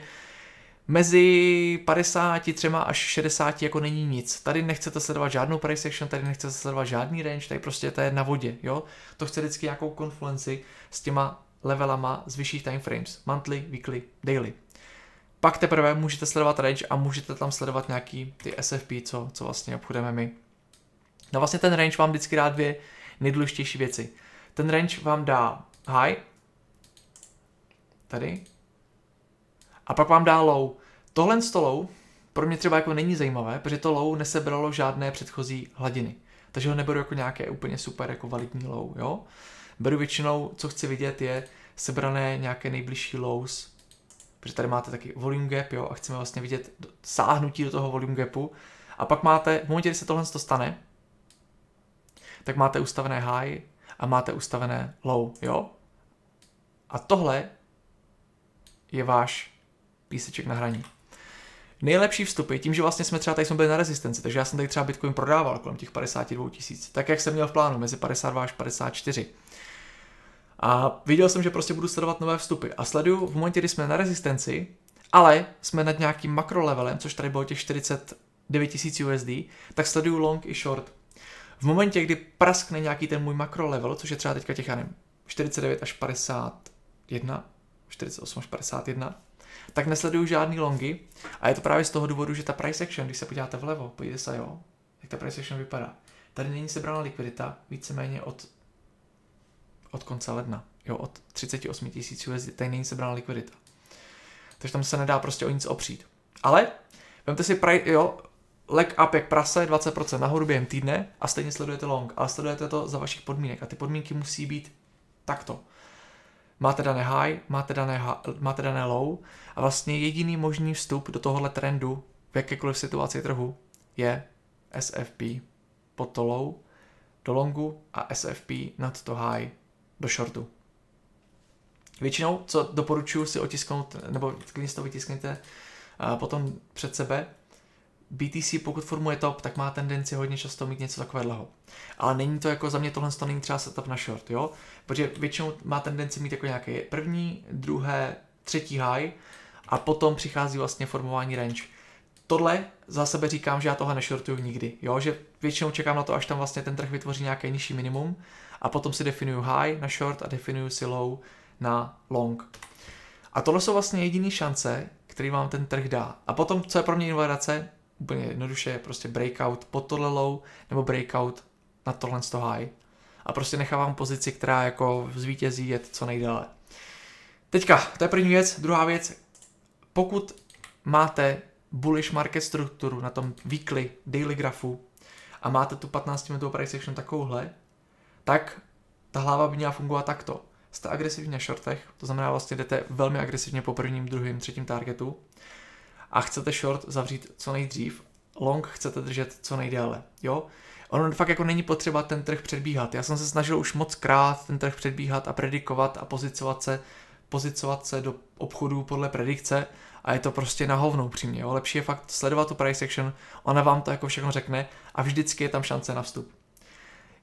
S1: mezi 53 až 60 jako není nic. Tady nechcete sledovat žádnou price action, tady nechcete sledovat žádný range, tady prostě to je na vodě, jo. To chce vždycky nějakou konfluenci s těma levelama z vyšších timeframes, monthly, weekly, daily. Pak teprve můžete sledovat range a můžete tam sledovat nějaký ty SFP, co, co vlastně obchodujeme my. No vlastně ten range vám vždycky dá dvě nejdůležitější věci. Ten range vám dá high, tady, a pak vám dá low. Tohle z low pro mě třeba jako není zajímavé, protože to low nesebralo žádné předchozí hladiny. Takže ho neberu jako nějaké úplně super jako validní low, jo. Beru většinou, co chci vidět, je sebrané nějaké nejbližší lows, protože tady máte taky volume gap, jo, a chceme vlastně vidět sáhnutí do toho volume gapu. A pak máte, v momentě, kdy se tohle stane, tak máte ustavené high a máte ustavené low, jo. A tohle je váš píseček na hraní. Nejlepší vstupy, tím, že vlastně jsme třeba tady jsme byli na rezistenci, takže já jsem tady třeba Bitcoin prodával kolem těch 52 tisíc, tak jak jsem měl v plánu, mezi 52 až 54. A viděl jsem, že prostě budu sledovat nové vstupy. A sleduju v momentě, kdy jsme na rezistenci, ale jsme nad nějakým makrolevelem, což tady bylo těch 42 9000 USD, tak sleduju long i short. V momentě, kdy praskne nějaký ten můj makro level, což je třeba teďka těch, já nevím, 49 až 51, 48 až 51, tak nesleduju žádný longy a je to právě z toho důvodu, že ta price action, když se podíváte vlevo, podívejte se, jo, jak ta price action vypadá. Tady není sebrána likvidita, víceméně od, od konce ledna, jo, od 38 tisíc USD, tady není sebrána likvidita. Takže tam se nedá prostě o nic opřít. Ale, vemte si, price, jo, leg up jak prase, 20% nahoru během týdne a stejně sledujete long, ale sledujete to za vašich podmínek a ty podmínky musí být takto. Máte dané high, máte dané, high, máte dané low a vlastně jediný možný vstup do tohohle trendu v jakékoliv situaci trhu je SFP pod to low do longu a SFP nad to high do shortu. Většinou, co doporučuji si otisknout, nebo klidně si to vytiskněte potom před sebe, BTC, pokud formuje top, tak má tendenci hodně často mít něco takového. Ale není to jako za mě tohle to není třeba setup na short, jo? Protože většinou má tendenci mít jako nějaké první, druhé, třetí high a potom přichází vlastně formování range. Tohle za sebe říkám, že já tohle nešortuju nikdy, jo? Že většinou čekám na to, až tam vlastně ten trh vytvoří nějaké nižší minimum a potom si definuju high na short a definuju si low na long. A tohle jsou vlastně jediné šance, který vám ten trh dá. A potom, co je pro mě invalidace, úplně jednoduše prostě breakout pod tohle low nebo breakout na tohle z high. A prostě nechávám pozici, která jako zvítězí jet co nejdále. Teďka, to je první věc. Druhá věc, pokud máte bullish market strukturu na tom weekly, daily grafu a máte tu 15 minutovou price action takovouhle, tak ta hlava by měla fungovat takto. Jste agresivní na shortech, to znamená vlastně jdete velmi agresivně po prvním, druhém, třetím targetu a chcete short zavřít co nejdřív, long chcete držet co nejdéle, jo? Ono fakt jako není potřeba ten trh předbíhat. Já jsem se snažil už moc krát ten trh předbíhat a predikovat a pozicovat se, pozicovat se do obchodů podle predikce a je to prostě na hovno upřímně. Jo? Lepší je fakt sledovat tu price action, ona vám to jako všechno řekne a vždycky je tam šance na vstup.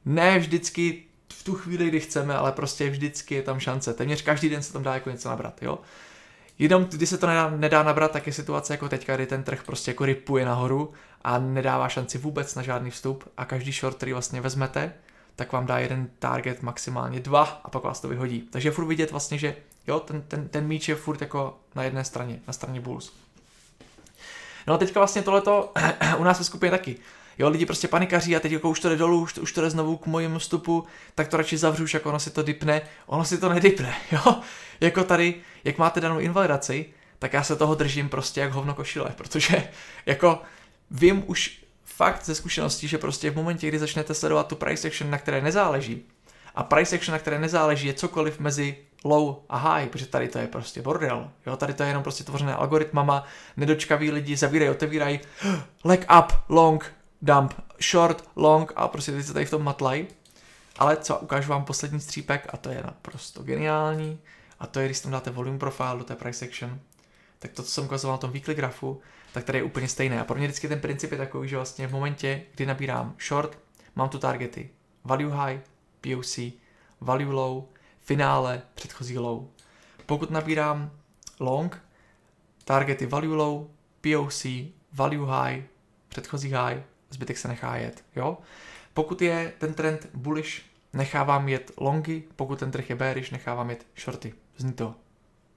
S1: Ne vždycky v tu chvíli, kdy chceme, ale prostě vždycky je tam šance. Téměř každý den se tam dá jako něco nabrat, jo. Jenom když se to nedá, nedá nabrat, tak je situace jako teďka, kdy ten trh prostě jako ripuje nahoru a nedává šanci vůbec na žádný vstup a každý short, který vlastně vezmete, tak vám dá jeden target, maximálně dva a pak vás to vyhodí. Takže je furt vidět vlastně, že jo, ten, ten, ten míč je furt jako na jedné straně, na straně Bulls. No a teďka vlastně tohleto u nás ve skupině taky. Jo, lidi prostě panikaří a teď jako už to jde dolů, už to, už to jde znovu k mojemu vstupu, tak to radši zavřu, jako ono si to dipne, ono si to nedipne, jo. Jako tady, jak máte danou invalidaci, tak já se toho držím prostě jak hovno košile, protože jako vím už fakt ze zkušeností, že prostě v momentě, kdy začnete sledovat tu price action, na které nezáleží, a price action, na které nezáleží, je cokoliv mezi low a high, protože tady to je prostě bordel. Jo, tady to je jenom prostě tvořené algoritmama, nedočkaví lidi zavírají, otevírají, leg up, long, dump, short, long a prostě teď se tady v tom matlaj. Ale co, ukážu vám poslední střípek a to je naprosto geniální. A to je, když tam dáte volume profile do té price action, tak to, co jsem ukazoval na tom weekly grafu, tak tady je úplně stejné. A pro mě vždycky ten princip je takový, že vlastně v momentě, kdy nabírám short, mám tu targety value high, POC, value low, finále, předchozí low. Pokud nabírám long, targety value low, POC, value high, předchozí high, zbytek se nechá jet, jo. Pokud je ten trend bullish, nechávám jet longy, pokud ten trh je bearish, nechávám jet shorty. Zní to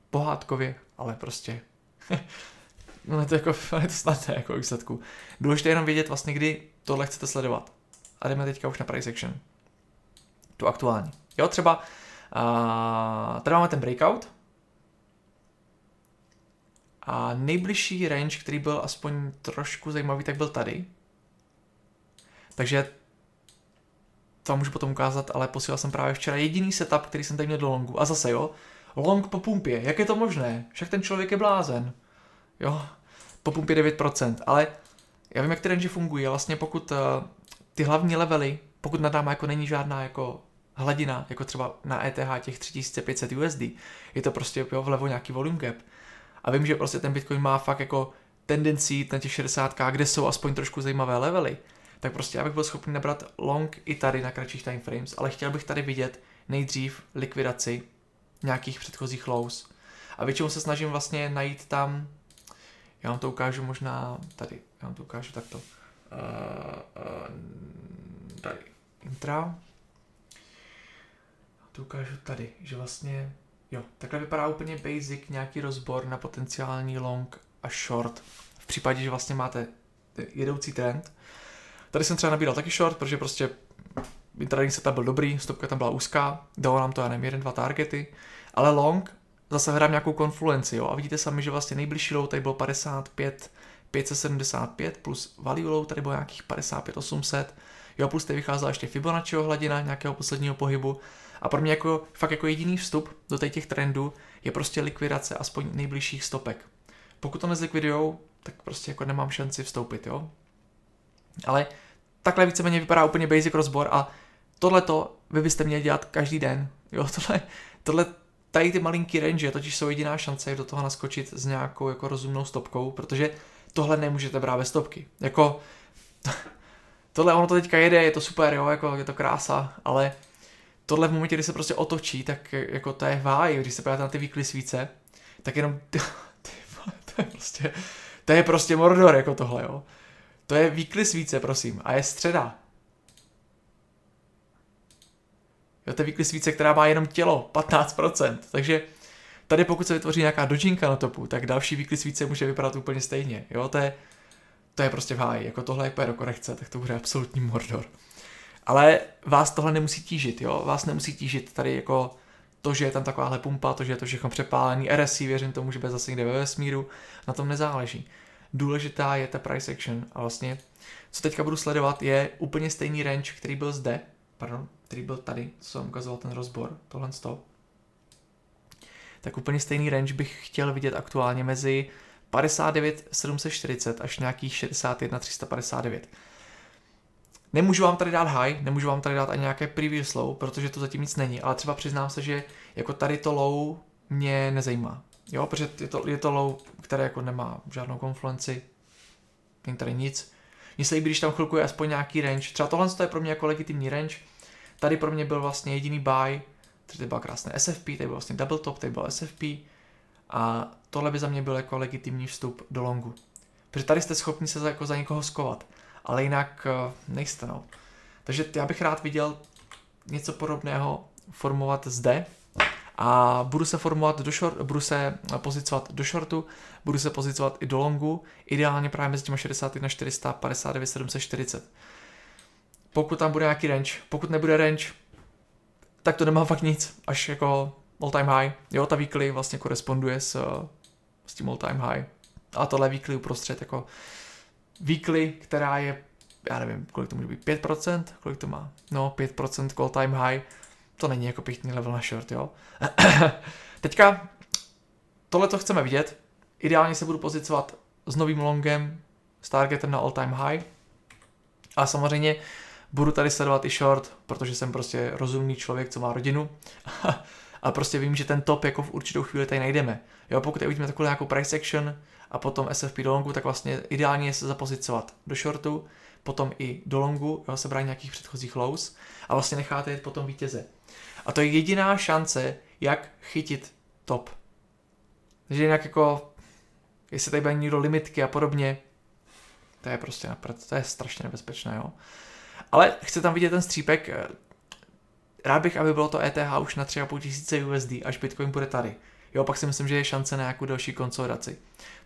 S1: pohádkově, ale prostě no je to jako, je to snadné jako výsledku. Důležité jenom vědět vlastně, kdy tohle chcete sledovat. A jdeme teďka už na price action. Tu aktuální. Jo, třeba uh, tady máme ten breakout. A nejbližší range, který byl aspoň trošku zajímavý, tak byl tady. Takže to můžu potom ukázat, ale posílal jsem právě včera jediný setup, který jsem tady měl do longu. A zase jo, long po pumpě, jak je to možné? Však ten člověk je blázen. Jo, po pumpě 9%, ale já vím, jak ty range fungují. Vlastně pokud uh, ty hlavní levely, pokud nad náma jako není žádná jako hladina, jako třeba na ETH těch 3500 USD, je to prostě jo, vlevo nějaký volume gap. A vím, že prostě ten Bitcoin má fakt jako tendenci na těch 60k, kde jsou aspoň trošku zajímavé levely, tak prostě já bych byl schopný nabrat long i tady na kratších time frames, ale chtěl bych tady vidět nejdřív likvidaci nějakých předchozích lows. A většinou se snažím vlastně najít tam Já vám to ukážu možná tady, já vám to ukážu takto. Uh, uh, tady, intra. To ukážu tady, že vlastně, jo, takhle vypadá úplně basic nějaký rozbor na potenciální long a short. V případě, že vlastně máte jedoucí trend. Tady jsem třeba nabíral taky short, protože prostě intrading setup byl dobrý, stopka tam byla úzká, dalo nám to, já nevím, jeden, dva targety, ale long zase hledám nějakou konfluenci, jo, a vidíte sami, že vlastně nejbližší low tady bylo 55, 575 plus value low tady bylo nějakých 55, 800, jo, plus tady vycházela ještě Fibonacciho hladina nějakého posledního pohybu a pro mě jako fakt jako jediný vstup do těch trendů je prostě likvidace aspoň nejbližších stopek. Pokud to nezlikvidujou, tak prostě jako nemám šanci vstoupit, jo. Ale takhle víceméně vypadá úplně basic rozbor a tohle to vy byste měli dělat každý den. Jo, tohle, tohle tady ty malinký range totiž jsou jediná šance, jak do toho naskočit s nějakou jako rozumnou stopkou, protože tohle nemůžete brát bez stopky. Jako, tohle ono to teďka jede, je to super, jo, jako je to krása, ale tohle v momentě, kdy se prostě otočí, tak jako to je váj, když se podíváte na ty výkly svíce, tak jenom ty, ty, to je prostě, to je prostě Mordor, jako tohle, jo. To je výkly svíce, prosím, a je středa. Jo, to je výkly svíce, která má jenom tělo, 15%, takže tady pokud se vytvoří nějaká dožinka na topu, tak další výkly svíce může vypadat úplně stejně, jo, to je, to je prostě v háji, jako tohle je do korekce, tak to bude absolutní Mordor. Ale vás tohle nemusí tížit, jo, vás nemusí tížit tady jako to, že je tam takováhle pumpa, to, že je to všechno přepálený, RSI, věřím tomu, že bez zase někde ve vesmíru, na tom nezáleží. Důležitá je ta price action a vlastně, co teďka budu sledovat, je úplně stejný range, který byl zde, pardon, který byl tady, co jsem ukazoval ten rozbor, tohle z tak úplně stejný range bych chtěl vidět aktuálně mezi 59 740 až nějakých 61 359. Nemůžu vám tady dát high, nemůžu vám tady dát ani nějaké previous low, protože to zatím nic není, ale třeba přiznám se, že jako tady to low mě nezajímá. Jo, protože je to, je to low, které jako nemá žádnou konfluenci, není tady nic. Mně se líbí, když tam chvilku je aspoň nějaký range. Třeba tohle je pro mě jako legitimní range. Tady pro mě byl vlastně jediný buy, tady byla krásné SFP, tady byl vlastně double top, tady byl SFP. A tohle by za mě byl jako legitimní vstup do longu. Protože tady jste schopni se jako za někoho skovat ale jinak eh, nejste. No. Takže já bych rád viděl něco podobného formovat zde a budu se formovat do short, budu se pozicovat do shortu, budu se pozicovat i do longu, ideálně právě mezi těma 61 459 740. Pokud tam bude nějaký range, pokud nebude range, tak to nemám fakt nic, až jako all time high. Jo, ta weekly vlastně koresponduje s, s tím all time high. A tohle weekly uprostřed jako weekly, která je, já nevím, kolik to může být, 5%, kolik to má, no 5% call time high, to není jako pěkný level na short, jo. Teďka tohle to chceme vidět, ideálně se budu pozicovat s novým longem, s targetem na all time high a samozřejmě budu tady sledovat i short, protože jsem prostě rozumný člověk, co má rodinu a prostě vím, že ten top jako v určitou chvíli tady najdeme. Jo, pokud uvidíme takovou nějakou price action a potom SFP do longu, tak vlastně ideálně je se zapozicovat do shortu, potom i do longu, jo, brání nějakých předchozích lows a vlastně necháte jet potom vítěze. A to je jediná šance, jak chytit top. Takže jinak jako, jestli tady bude někdo limitky a podobně, to je prostě napřed, to je strašně nebezpečné, jo. Ale chci tam vidět ten střípek, rád bych, aby bylo to ETH už na 3,5 tisíce USD, až Bitcoin bude tady. Jo, pak si myslím, že je šance na nějakou další konsolidaci.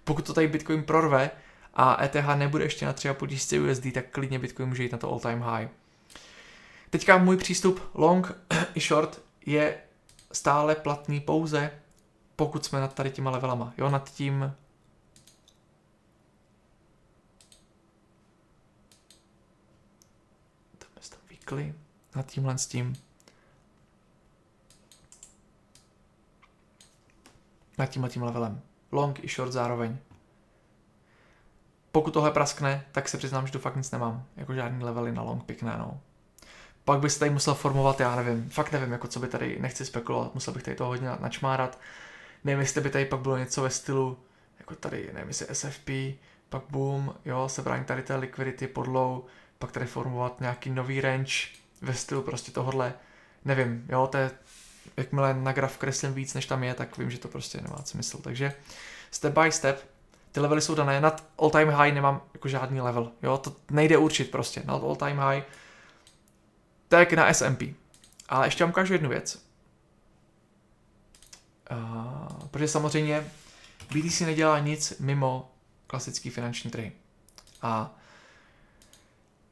S1: Pokud to tady Bitcoin prorve a ETH nebude ještě na 3,5 tisíce USD, tak klidně Bitcoin může jít na to all time high. Teďka můj přístup long i short je stále platný pouze, pokud jsme nad tady těma levelama. Jo, nad tím tam weekly, nad tímhle s tím nad tímhle tím levelem. Long i short zároveň. Pokud tohle praskne, tak se přiznám, že tu fakt nic nemám. Jako žádný levely na long pěkné, no. Pak bych se tady musel formovat, já nevím, fakt nevím, jako co by tady, nechci spekulovat, musel bych tady to hodně načmárat. Nevím, jestli by tady pak bylo něco ve stylu, jako tady, nevím, jestli SFP, pak boom, jo, sebrání tady té liquidity podlou, pak tady formovat nějaký nový range ve stylu prostě tohodle, nevím, jo, to je jakmile na graf kreslím víc, než tam je, tak vím, že to prostě nemá smysl. Takže step by step, ty levely jsou dané, nad all time high nemám jako žádný level, jo, to nejde určit prostě, nad all time high, tak na SMP. Ale ještě vám ukážu jednu věc. Uh, protože samozřejmě BTC nedělá nic mimo klasický finanční trhy. A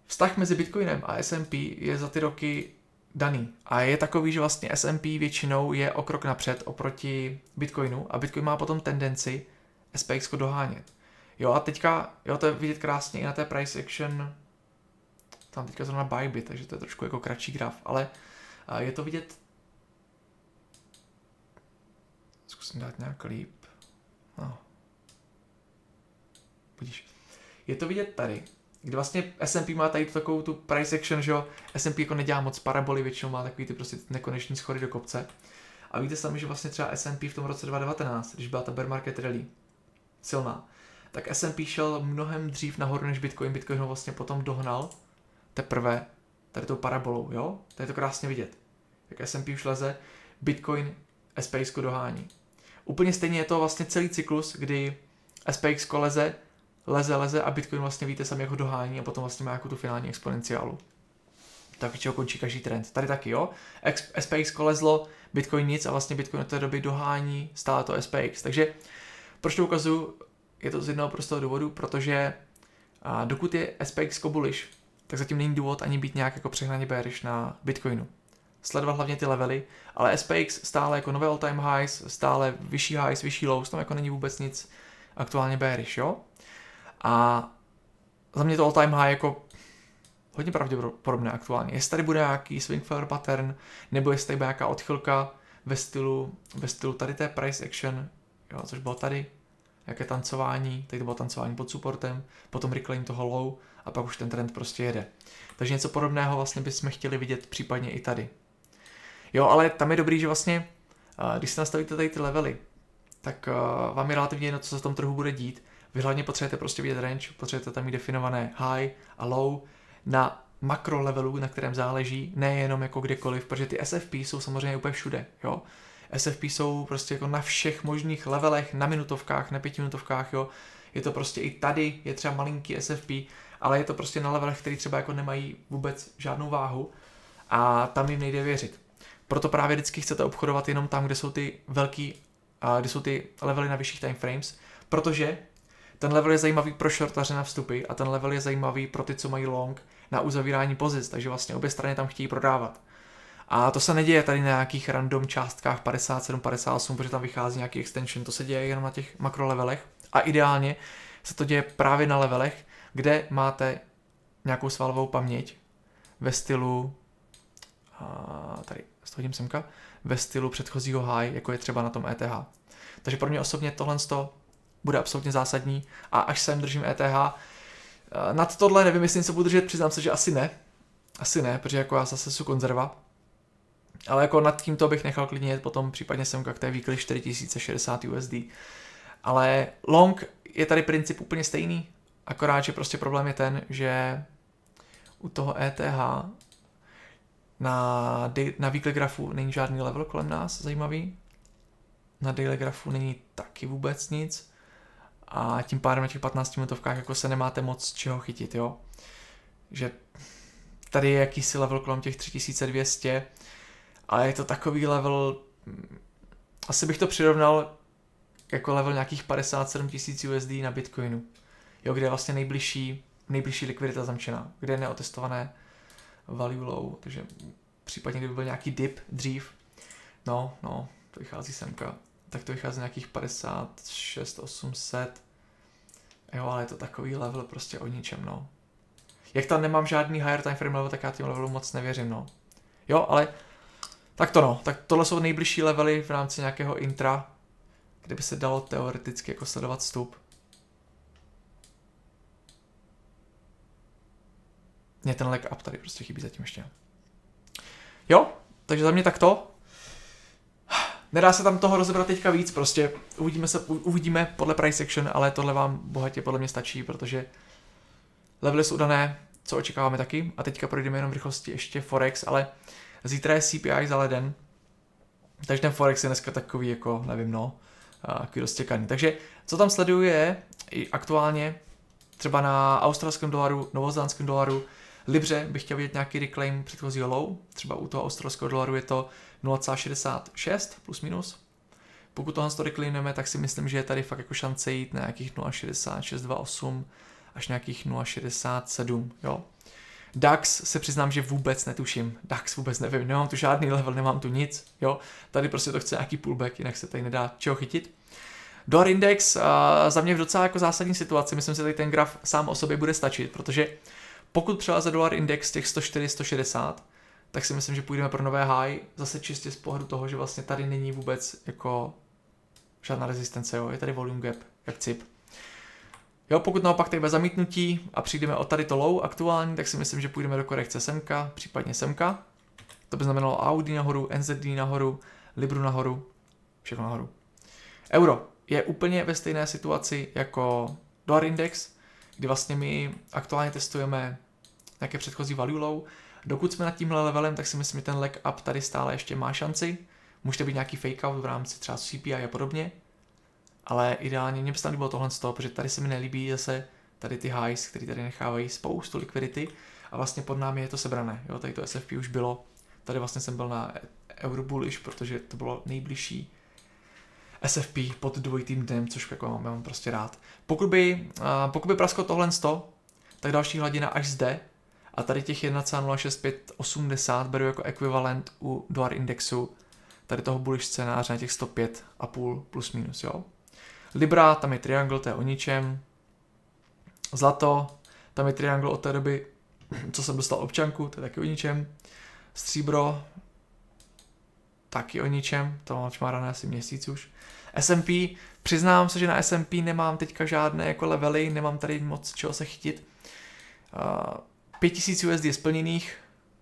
S1: vztah mezi Bitcoinem a S&P je za ty roky daný. A je takový, že vlastně S&P většinou je o krok napřed oproti Bitcoinu a Bitcoin má potom tendenci SPX dohánět. Jo a teďka, jo to je vidět krásně i na té price action, tam teďka zrovna Bybit, takže to je trošku jako kratší graf, ale je to vidět, zkusím dát nějak líp, no. Budíš. Je to vidět tady, kdy vlastně S&P má tady takovou tu price action, že jo, S&P jako nedělá moc paraboly, většinou má takový ty prostě nekoneční schody do kopce. A víte sami, že vlastně třeba S&P v tom roce 2019, když byla ta bear market rally, silná, tak S&P šel mnohem dřív nahoru než Bitcoin. Bitcoin ho vlastně potom dohnal teprve tady tou parabolou, jo? Tady je to krásně vidět. Jak S&P už leze, Bitcoin SPX dohání. Úplně stejně je to vlastně celý cyklus, kdy SPX leze, leze, leze a Bitcoin vlastně víte sami, jak ho dohání a potom vlastně má jako tu finální exponenciálu. Tak čeho končí každý trend. Tady taky, jo. SPX kolezlo, Bitcoin nic a vlastně Bitcoin od té doby dohání stále to SPX. Takže proč to ukazuju? Je to z jednoho prostého důvodu, protože a dokud je SPX bullish, tak zatím není důvod ani být nějak jako přehnaně bearish na Bitcoinu. Sledovat hlavně ty levely, ale SPX stále jako nové all-time highs, stále vyšší highs, vyšší lows, tam jako není vůbec nic aktuálně bearish, jo? A za mě to all-time high jako hodně pravděpodobné aktuálně. Jestli tady bude nějaký swing fair pattern, nebo jestli tady bude nějaká odchylka ve stylu, ve stylu tady té price action, jo, což bylo tady, jaké tancování, tady to bylo tancování pod supportem, potom reclaim toho low a pak už ten trend prostě jede. Takže něco podobného vlastně bychom chtěli vidět případně i tady. Jo, ale tam je dobrý, že vlastně, když si nastavíte tady ty levely, tak vám je relativně jedno, co se v tom trhu bude dít. Vy hlavně potřebujete prostě vidět range, potřebujete tam mít definované high a low na makro levelu, na kterém záleží, nejenom jako kdekoliv, protože ty SFP jsou samozřejmě úplně všude, jo. SFP jsou prostě jako na všech možných levelech, na minutovkách, na pětiminutovkách, jo. Je to prostě i tady, je třeba malinký SFP, ale je to prostě na levelech, které třeba jako nemají vůbec žádnou váhu a tam jim nejde věřit. Proto právě vždycky chcete obchodovat jenom tam, kde jsou ty velký, kde jsou ty levely na vyšších timeframes, protože ten level je zajímavý pro shortaře na vstupy a ten level je zajímavý pro ty, co mají long na uzavírání pozic, takže vlastně obě strany tam chtějí prodávat. A to se neděje tady na nějakých random částkách 57, 58, protože tam vychází nějaký extension, to se děje jenom na těch makrolevelech. A ideálně se to děje právě na levelech, kde máte nějakou svalovou paměť ve stylu, a tady hodím semka, ve stylu předchozího high, jako je třeba na tom ETH. Takže pro mě osobně tohle bude absolutně zásadní a až sem držím ETH, nad tohle nevím, jestli se budu držet, přiznám se, že asi ne. Asi ne, protože jako já zase jsou konzerva. Ale jako nad tímto bych nechal klidně jet potom případně semka k té weekly 4060 USD. Ale long je tady princip úplně stejný, akorát, že prostě problém je ten, že u toho ETH na, na weekly grafu není žádný level kolem nás zajímavý. Na daily grafu není taky vůbec nic. A tím pádem na těch 15 minutovkách jako se nemáte moc čeho chytit, jo. Že tady je jakýsi level kolem těch 3200, ale je to takový level, asi bych to přirovnal jako level nějakých 57 000 USD na Bitcoinu. Jo, kde je vlastně nejbližší, nejbližší likvidita zamčená, kde je neotestované value low, takže případně kdyby byl nějaký dip dřív, no, no, to vychází semka, tak to vychází nějakých 56 800, jo, ale je to takový level prostě o ničem, no. Jak tam nemám žádný higher time frame level, tak já tím levelu moc nevěřím, no. Jo, ale tak to no, tak tohle jsou nejbližší levely v rámci nějakého intra, kde by se dalo teoreticky jako sledovat vstup. Mně ten leg up tady prostě chybí zatím ještě. Jo, takže za mě takto. Nedá se tam toho rozebrat teďka víc, prostě uvidíme, se, uvidíme podle price action, ale tohle vám bohatě podle mě stačí, protože levely jsou dané, co očekáváme taky. A teďka projdeme jenom v rychlosti ještě Forex, ale zítra je CPI za leden, takže ten Forex je dneska takový jako, nevím no, takový roztěkaný. Takže co tam sleduje i aktuálně, třeba na australském dolaru, novozélandském dolaru, Libře bych chtěl vidět nějaký reclaim předchozího low, třeba u toho australského dolaru je to 0,66 plus minus. Pokud tohle to reclaimujeme, tak si myslím, že je tady fakt jako šance jít na nějakých 0,6628 až nějakých 0,67, jo. DAX se přiznám, že vůbec netuším. DAX vůbec nevím, nemám tu žádný level, nemám tu nic, jo. Tady prostě to chce nějaký pullback, jinak se tady nedá čeho chytit. Dollar index uh, za mě v docela jako zásadní situaci, myslím si, že tady ten graf sám o sobě bude stačit, protože pokud přeleze dolar index těch 104-160, tak si myslím, že půjdeme pro nové high, zase čistě z pohledu toho, že vlastně tady není vůbec jako žádná rezistence, jo, je tady volume gap, jak cip. Jo, pokud naopak tady bude zamítnutí a přijdeme o tady to low aktuální, tak si myslím, že půjdeme do korekce semka, případně semka. To by znamenalo Audi nahoru, NZD nahoru, Libru nahoru, všechno nahoru. Euro je úplně ve stejné situaci jako dolar index, kdy vlastně my aktuálně testujeme nějaké předchozí value low. Dokud jsme nad tímhle levelem, tak si myslím, že ten leg up tady stále ještě má šanci. Může být nějaký fake out v rámci třeba CPI a podobně. Ale ideálně mě by se líbilo tohle toho, protože tady se mi nelíbí zase tady ty highs, které tady nechávají spoustu likvidity a vlastně pod námi je to sebrané. Jo, tady to SFP už bylo, tady vlastně jsem byl na Eurobullish, protože to bylo nejbližší SFP pod dvojitým dnem, což jako mám, mám prostě rád. Pokud by, uh, pokud by prasklo tohle 100, tak další hladina až zde a tady těch 1,06580 beru jako ekvivalent u dolar indexu tady toho bullish scénáře na těch 105 a půl plus minus, jo. Libra, tam je triangle, to je o ničem. Zlato, tam je triangle od té doby, co jsem dostal občanku, to je taky o ničem. Stříbro, taky o ničem, to mám čmárané asi měsíc už. SMP, přiznám se, že na SMP nemám teďka žádné jako levely, nemám tady moc čeho se chytit. Uh, 5000 USD je splněných,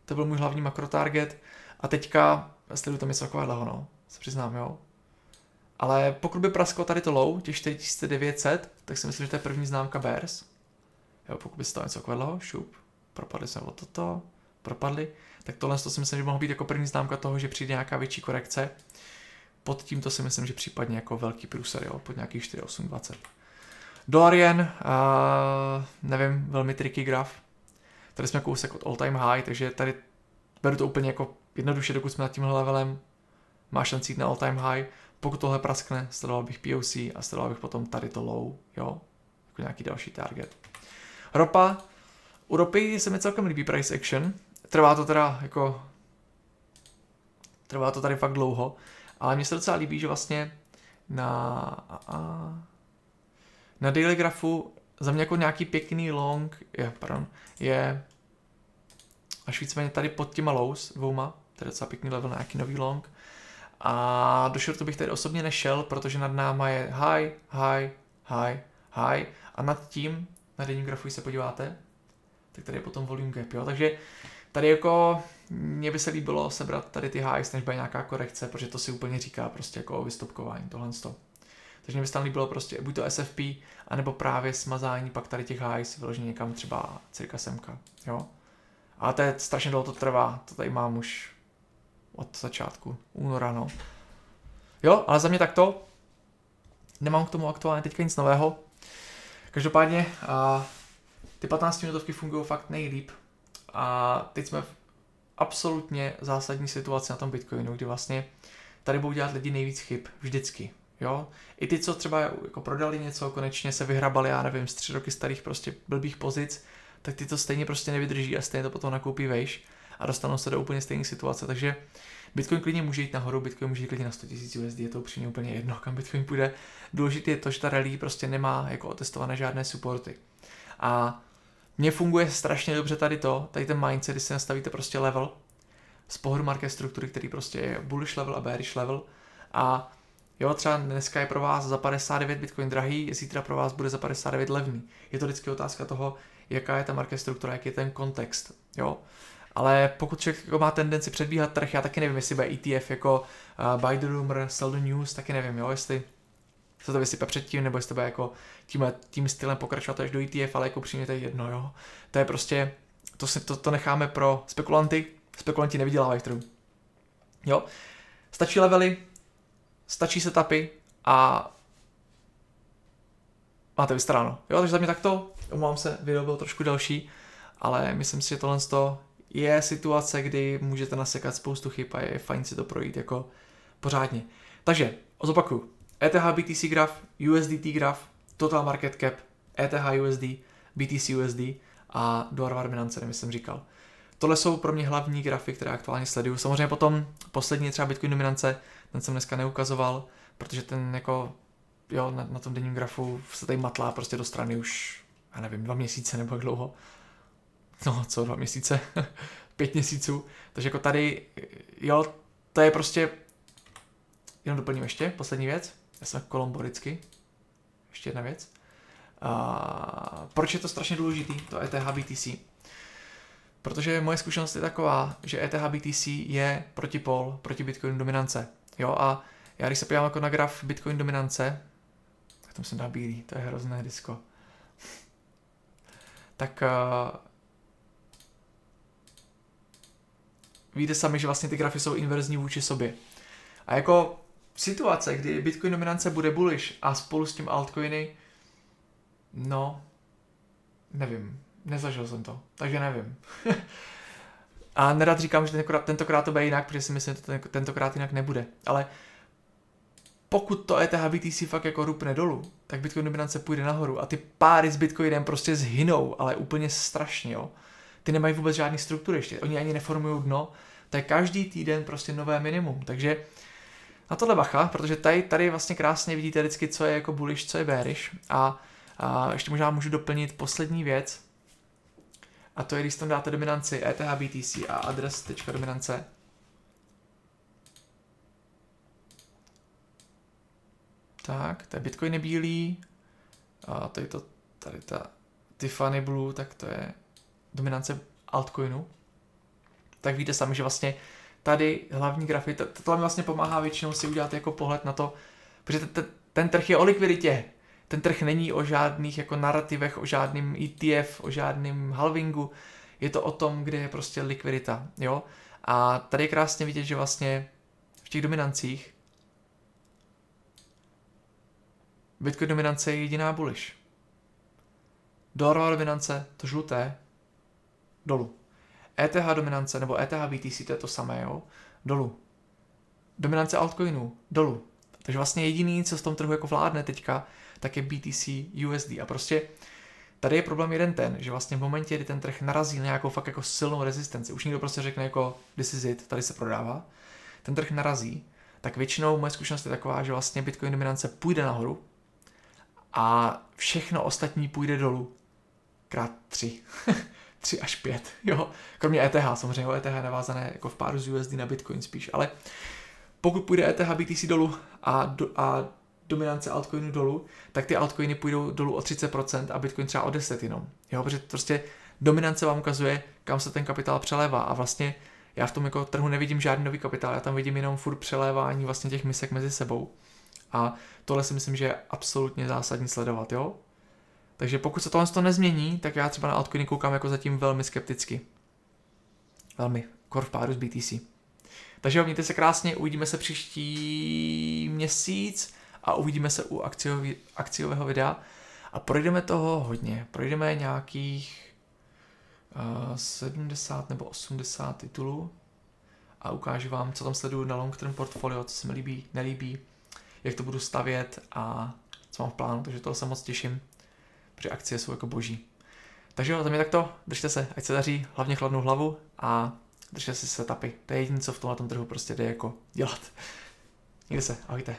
S1: to byl můj hlavní makro target a teďka sleduju tam něco takového, no, se přiznám, jo. Ale pokud by prasklo tady to low, těch 4900, tak si myslím, že to je první známka Bears. Jo, pokud by stalo něco takového, šup, propadli jsme o toto, propadli, tak tohle to si myslím, že mohlo být jako první známka toho, že přijde nějaká větší korekce. Pod tímto si myslím, že případně jako velký průser, jo, pod nějakých 4820. Dolar jen, uh, nevím, velmi tricky graf. Tady jsme kousek od all time high, takže tady beru to úplně jako jednoduše, dokud jsme nad tímhle levelem, má šanci jít na all time high. Pokud tohle praskne, sledoval bych POC a sledoval bych potom tady to low, jo, jako nějaký další target. Ropa, u ropy se mi celkem líbí price action, trvá to teda jako, trvá to tady fakt dlouho, ale mně se docela líbí, že vlastně na, a, na daily grafu za mě jako nějaký pěkný long je, pardon, je až víceméně tady pod těma lows dvouma, to je docela pěkný level na nějaký nový long. A do shortu bych tady osobně nešel, protože nad náma je high, high, high, high a nad tím, na denním grafu, když se podíváte, tak tady je potom volume gap, jo? takže tady jako mně by se líbilo sebrat tady ty highs, než bude nějaká korekce, protože to si úplně říká prostě jako o vystupkování, tohle to. Takže mě by se tam líbilo prostě buď to SFP, anebo právě smazání pak tady těch highs vyloženě někam třeba cirka semka, jo. A to je strašně dlouho to trvá, to tady mám už od začátku února, no. Jo, ale za mě takto. Nemám k tomu aktuálně teďka nic nového. Každopádně a, ty 15 minutovky fungují fakt nejlíp. A teď jsme v absolutně zásadní situaci na tom Bitcoinu, kdy vlastně tady budou dělat lidi nejvíc chyb, vždycky. Jo? I ty, co třeba jako prodali něco, konečně se vyhrabali, já nevím, z tři roky starých prostě blbých pozic, tak ty to stejně prostě nevydrží a stejně to potom nakoupí vejš a dostanou se do úplně stejné situace. Takže Bitcoin klidně může jít nahoru, Bitcoin může jít klidně na 100 000 USD, je to upřímně úplně jedno, kam Bitcoin půjde. Důležité je to, že ta rally prostě nemá jako otestované žádné supporty. A mně funguje strašně dobře tady to, tady ten mindset, kdy si nastavíte prostě level z pohledu market struktury, který prostě je bullish level a bearish level a Jo, třeba dneska je pro vás za 59 Bitcoin drahý, zítra pro vás bude za 59 levný. Je to vždycky otázka toho, jaká je ta market struktura, jaký je ten kontext. Jo. Ale pokud člověk jako má tendenci předbíhat trh, já taky nevím, jestli bude ETF jako uh, buy the rumor, sell the news, taky nevím, jo, jestli se to vysype předtím, nebo jestli to bude jako tím, tím stylem pokračovat až do ETF, ale jako přímě to je jedno, jo. To je prostě, to, si, to, to necháme pro spekulanty, spekulanti nevydělávají trhu. Jo, stačí levely, stačí setupy a máte vystaráno. Jo, takže za mě takto, omlouvám se, video bylo trošku delší, ale myslím si, že tohle je situace, kdy můžete nasekat spoustu chyb a je fajn si to projít jako pořádně. Takže, zopakuju. ETH BTC graf, USDT graf, Total Market Cap, ETH USD, BTC USD a dolar dominance, nevím, jsem říkal. Tohle jsou pro mě hlavní grafy, které aktuálně sleduju. Samozřejmě potom poslední třeba Bitcoin dominance, ten jsem dneska neukazoval, protože ten jako, jo, na, na tom denním grafu se tady matlá prostě do strany už, já nevím, dva měsíce nebo jak dlouho. No, co dva měsíce? Pět měsíců. Takže jako tady, jo, to je prostě, jenom doplním ještě, poslední věc. Já jsem Kolombo vždycky. Ještě jedna věc. A proč je to strašně důležitý, to ETH BTC? Protože moje zkušenost je taková, že ETH BTC je protipol proti Bitcoin dominance. Jo, a já když se podívám jako na graf Bitcoin dominance, tak tam jsem dá bílý, to je hrozné disko. tak uh, víte sami, že vlastně ty grafy jsou inverzní vůči sobě. A jako situace, kdy Bitcoin dominance bude bullish a spolu s tím altcoiny, no, nevím, nezažil jsem to, takže nevím. a nerad říkám, že tentokrát, tentokrát to bude jinak, protože si myslím, že to tentokrát jinak nebude. Ale pokud to ETH BTC fakt jako rupne dolů, tak Bitcoin dominance půjde nahoru a ty páry s Bitcoinem prostě zhynou, ale úplně strašně, jo. Ty nemají vůbec žádný struktury ještě, oni ani neformují dno, to je každý týden prostě nové minimum, takže na tohle bacha, protože tady, tady vlastně krásně vidíte vždycky, co je jako bullish, co je bearish a, a ještě možná můžu doplnit poslední věc, a to je, když tam dáte dominanci ETH BTC a adres.dominance, Tak, to je Bitcoin bílý. A tady to, tady ta Tiffany Blue, tak to je dominance altcoinu. Tak víte sami, že vlastně tady hlavní grafy, to, to mi vlastně pomáhá většinou si udělat jako pohled na to, protože ten, ten trh je o likviditě. Ten trh není o žádných jako narrativech, o žádným ETF, o žádným halvingu. Je to o tom, kde je prostě likvidita, jo. A tady je krásně vidět, že vlastně v těch dominancích Bitcoin dominance je jediná bullish. Dolarová dominance, to žluté, dolů. ETH dominance nebo ETH BTC, to je to samé, jo, dolů. Dominance altcoinů, dolů. Takže vlastně jediný, co v tom trhu jako vládne teďka, tak je BTC USD. A prostě tady je problém jeden ten, že vlastně v momentě, kdy ten trh narazí na nějakou fakt jako silnou rezistenci, už někdo prostě řekne jako this is it, tady se prodává, ten trh narazí, tak většinou moje zkušenost je taková, že vlastně Bitcoin dominance půjde nahoru a všechno ostatní půjde dolů. Krát tři. 3 až 5, jo. Kromě ETH, samozřejmě, ETH je navázané jako v páru z USD na Bitcoin spíš, ale pokud půjde ETH BTC dolů a, do, a dominance altcoinu dolů, tak ty altcoiny půjdou dolů o 30% a Bitcoin třeba o 10 jenom. Jo, protože prostě dominance vám ukazuje, kam se ten kapitál přelévá a vlastně já v tom jako trhu nevidím žádný nový kapitál, já tam vidím jenom furt přelévání vlastně těch misek mezi sebou. A tohle si myslím, že je absolutně zásadní sledovat, jo? Takže pokud se tohle to nezmění, tak já třeba na altcoiny koukám jako zatím velmi skepticky. Velmi. Kor v páru z BTC. Takže jo, mějte se krásně, uvidíme se příští měsíc a uvidíme se u akciový, akciového videa a projdeme toho hodně. Projdeme nějakých uh, eh, 70 nebo 80 titulů a ukážu vám, co tam sleduju na long term portfolio, co se mi líbí, nelíbí, jak to budu stavět a co mám v plánu, takže toho se moc těším protože akcie jsou jako boží. Takže jo, za mě takto, držte se, ať se daří, hlavně chladnou hlavu a držte si setupy. To je jediné, co v tomhle trhu prostě jde jako dělat. Mějte se, ahojte.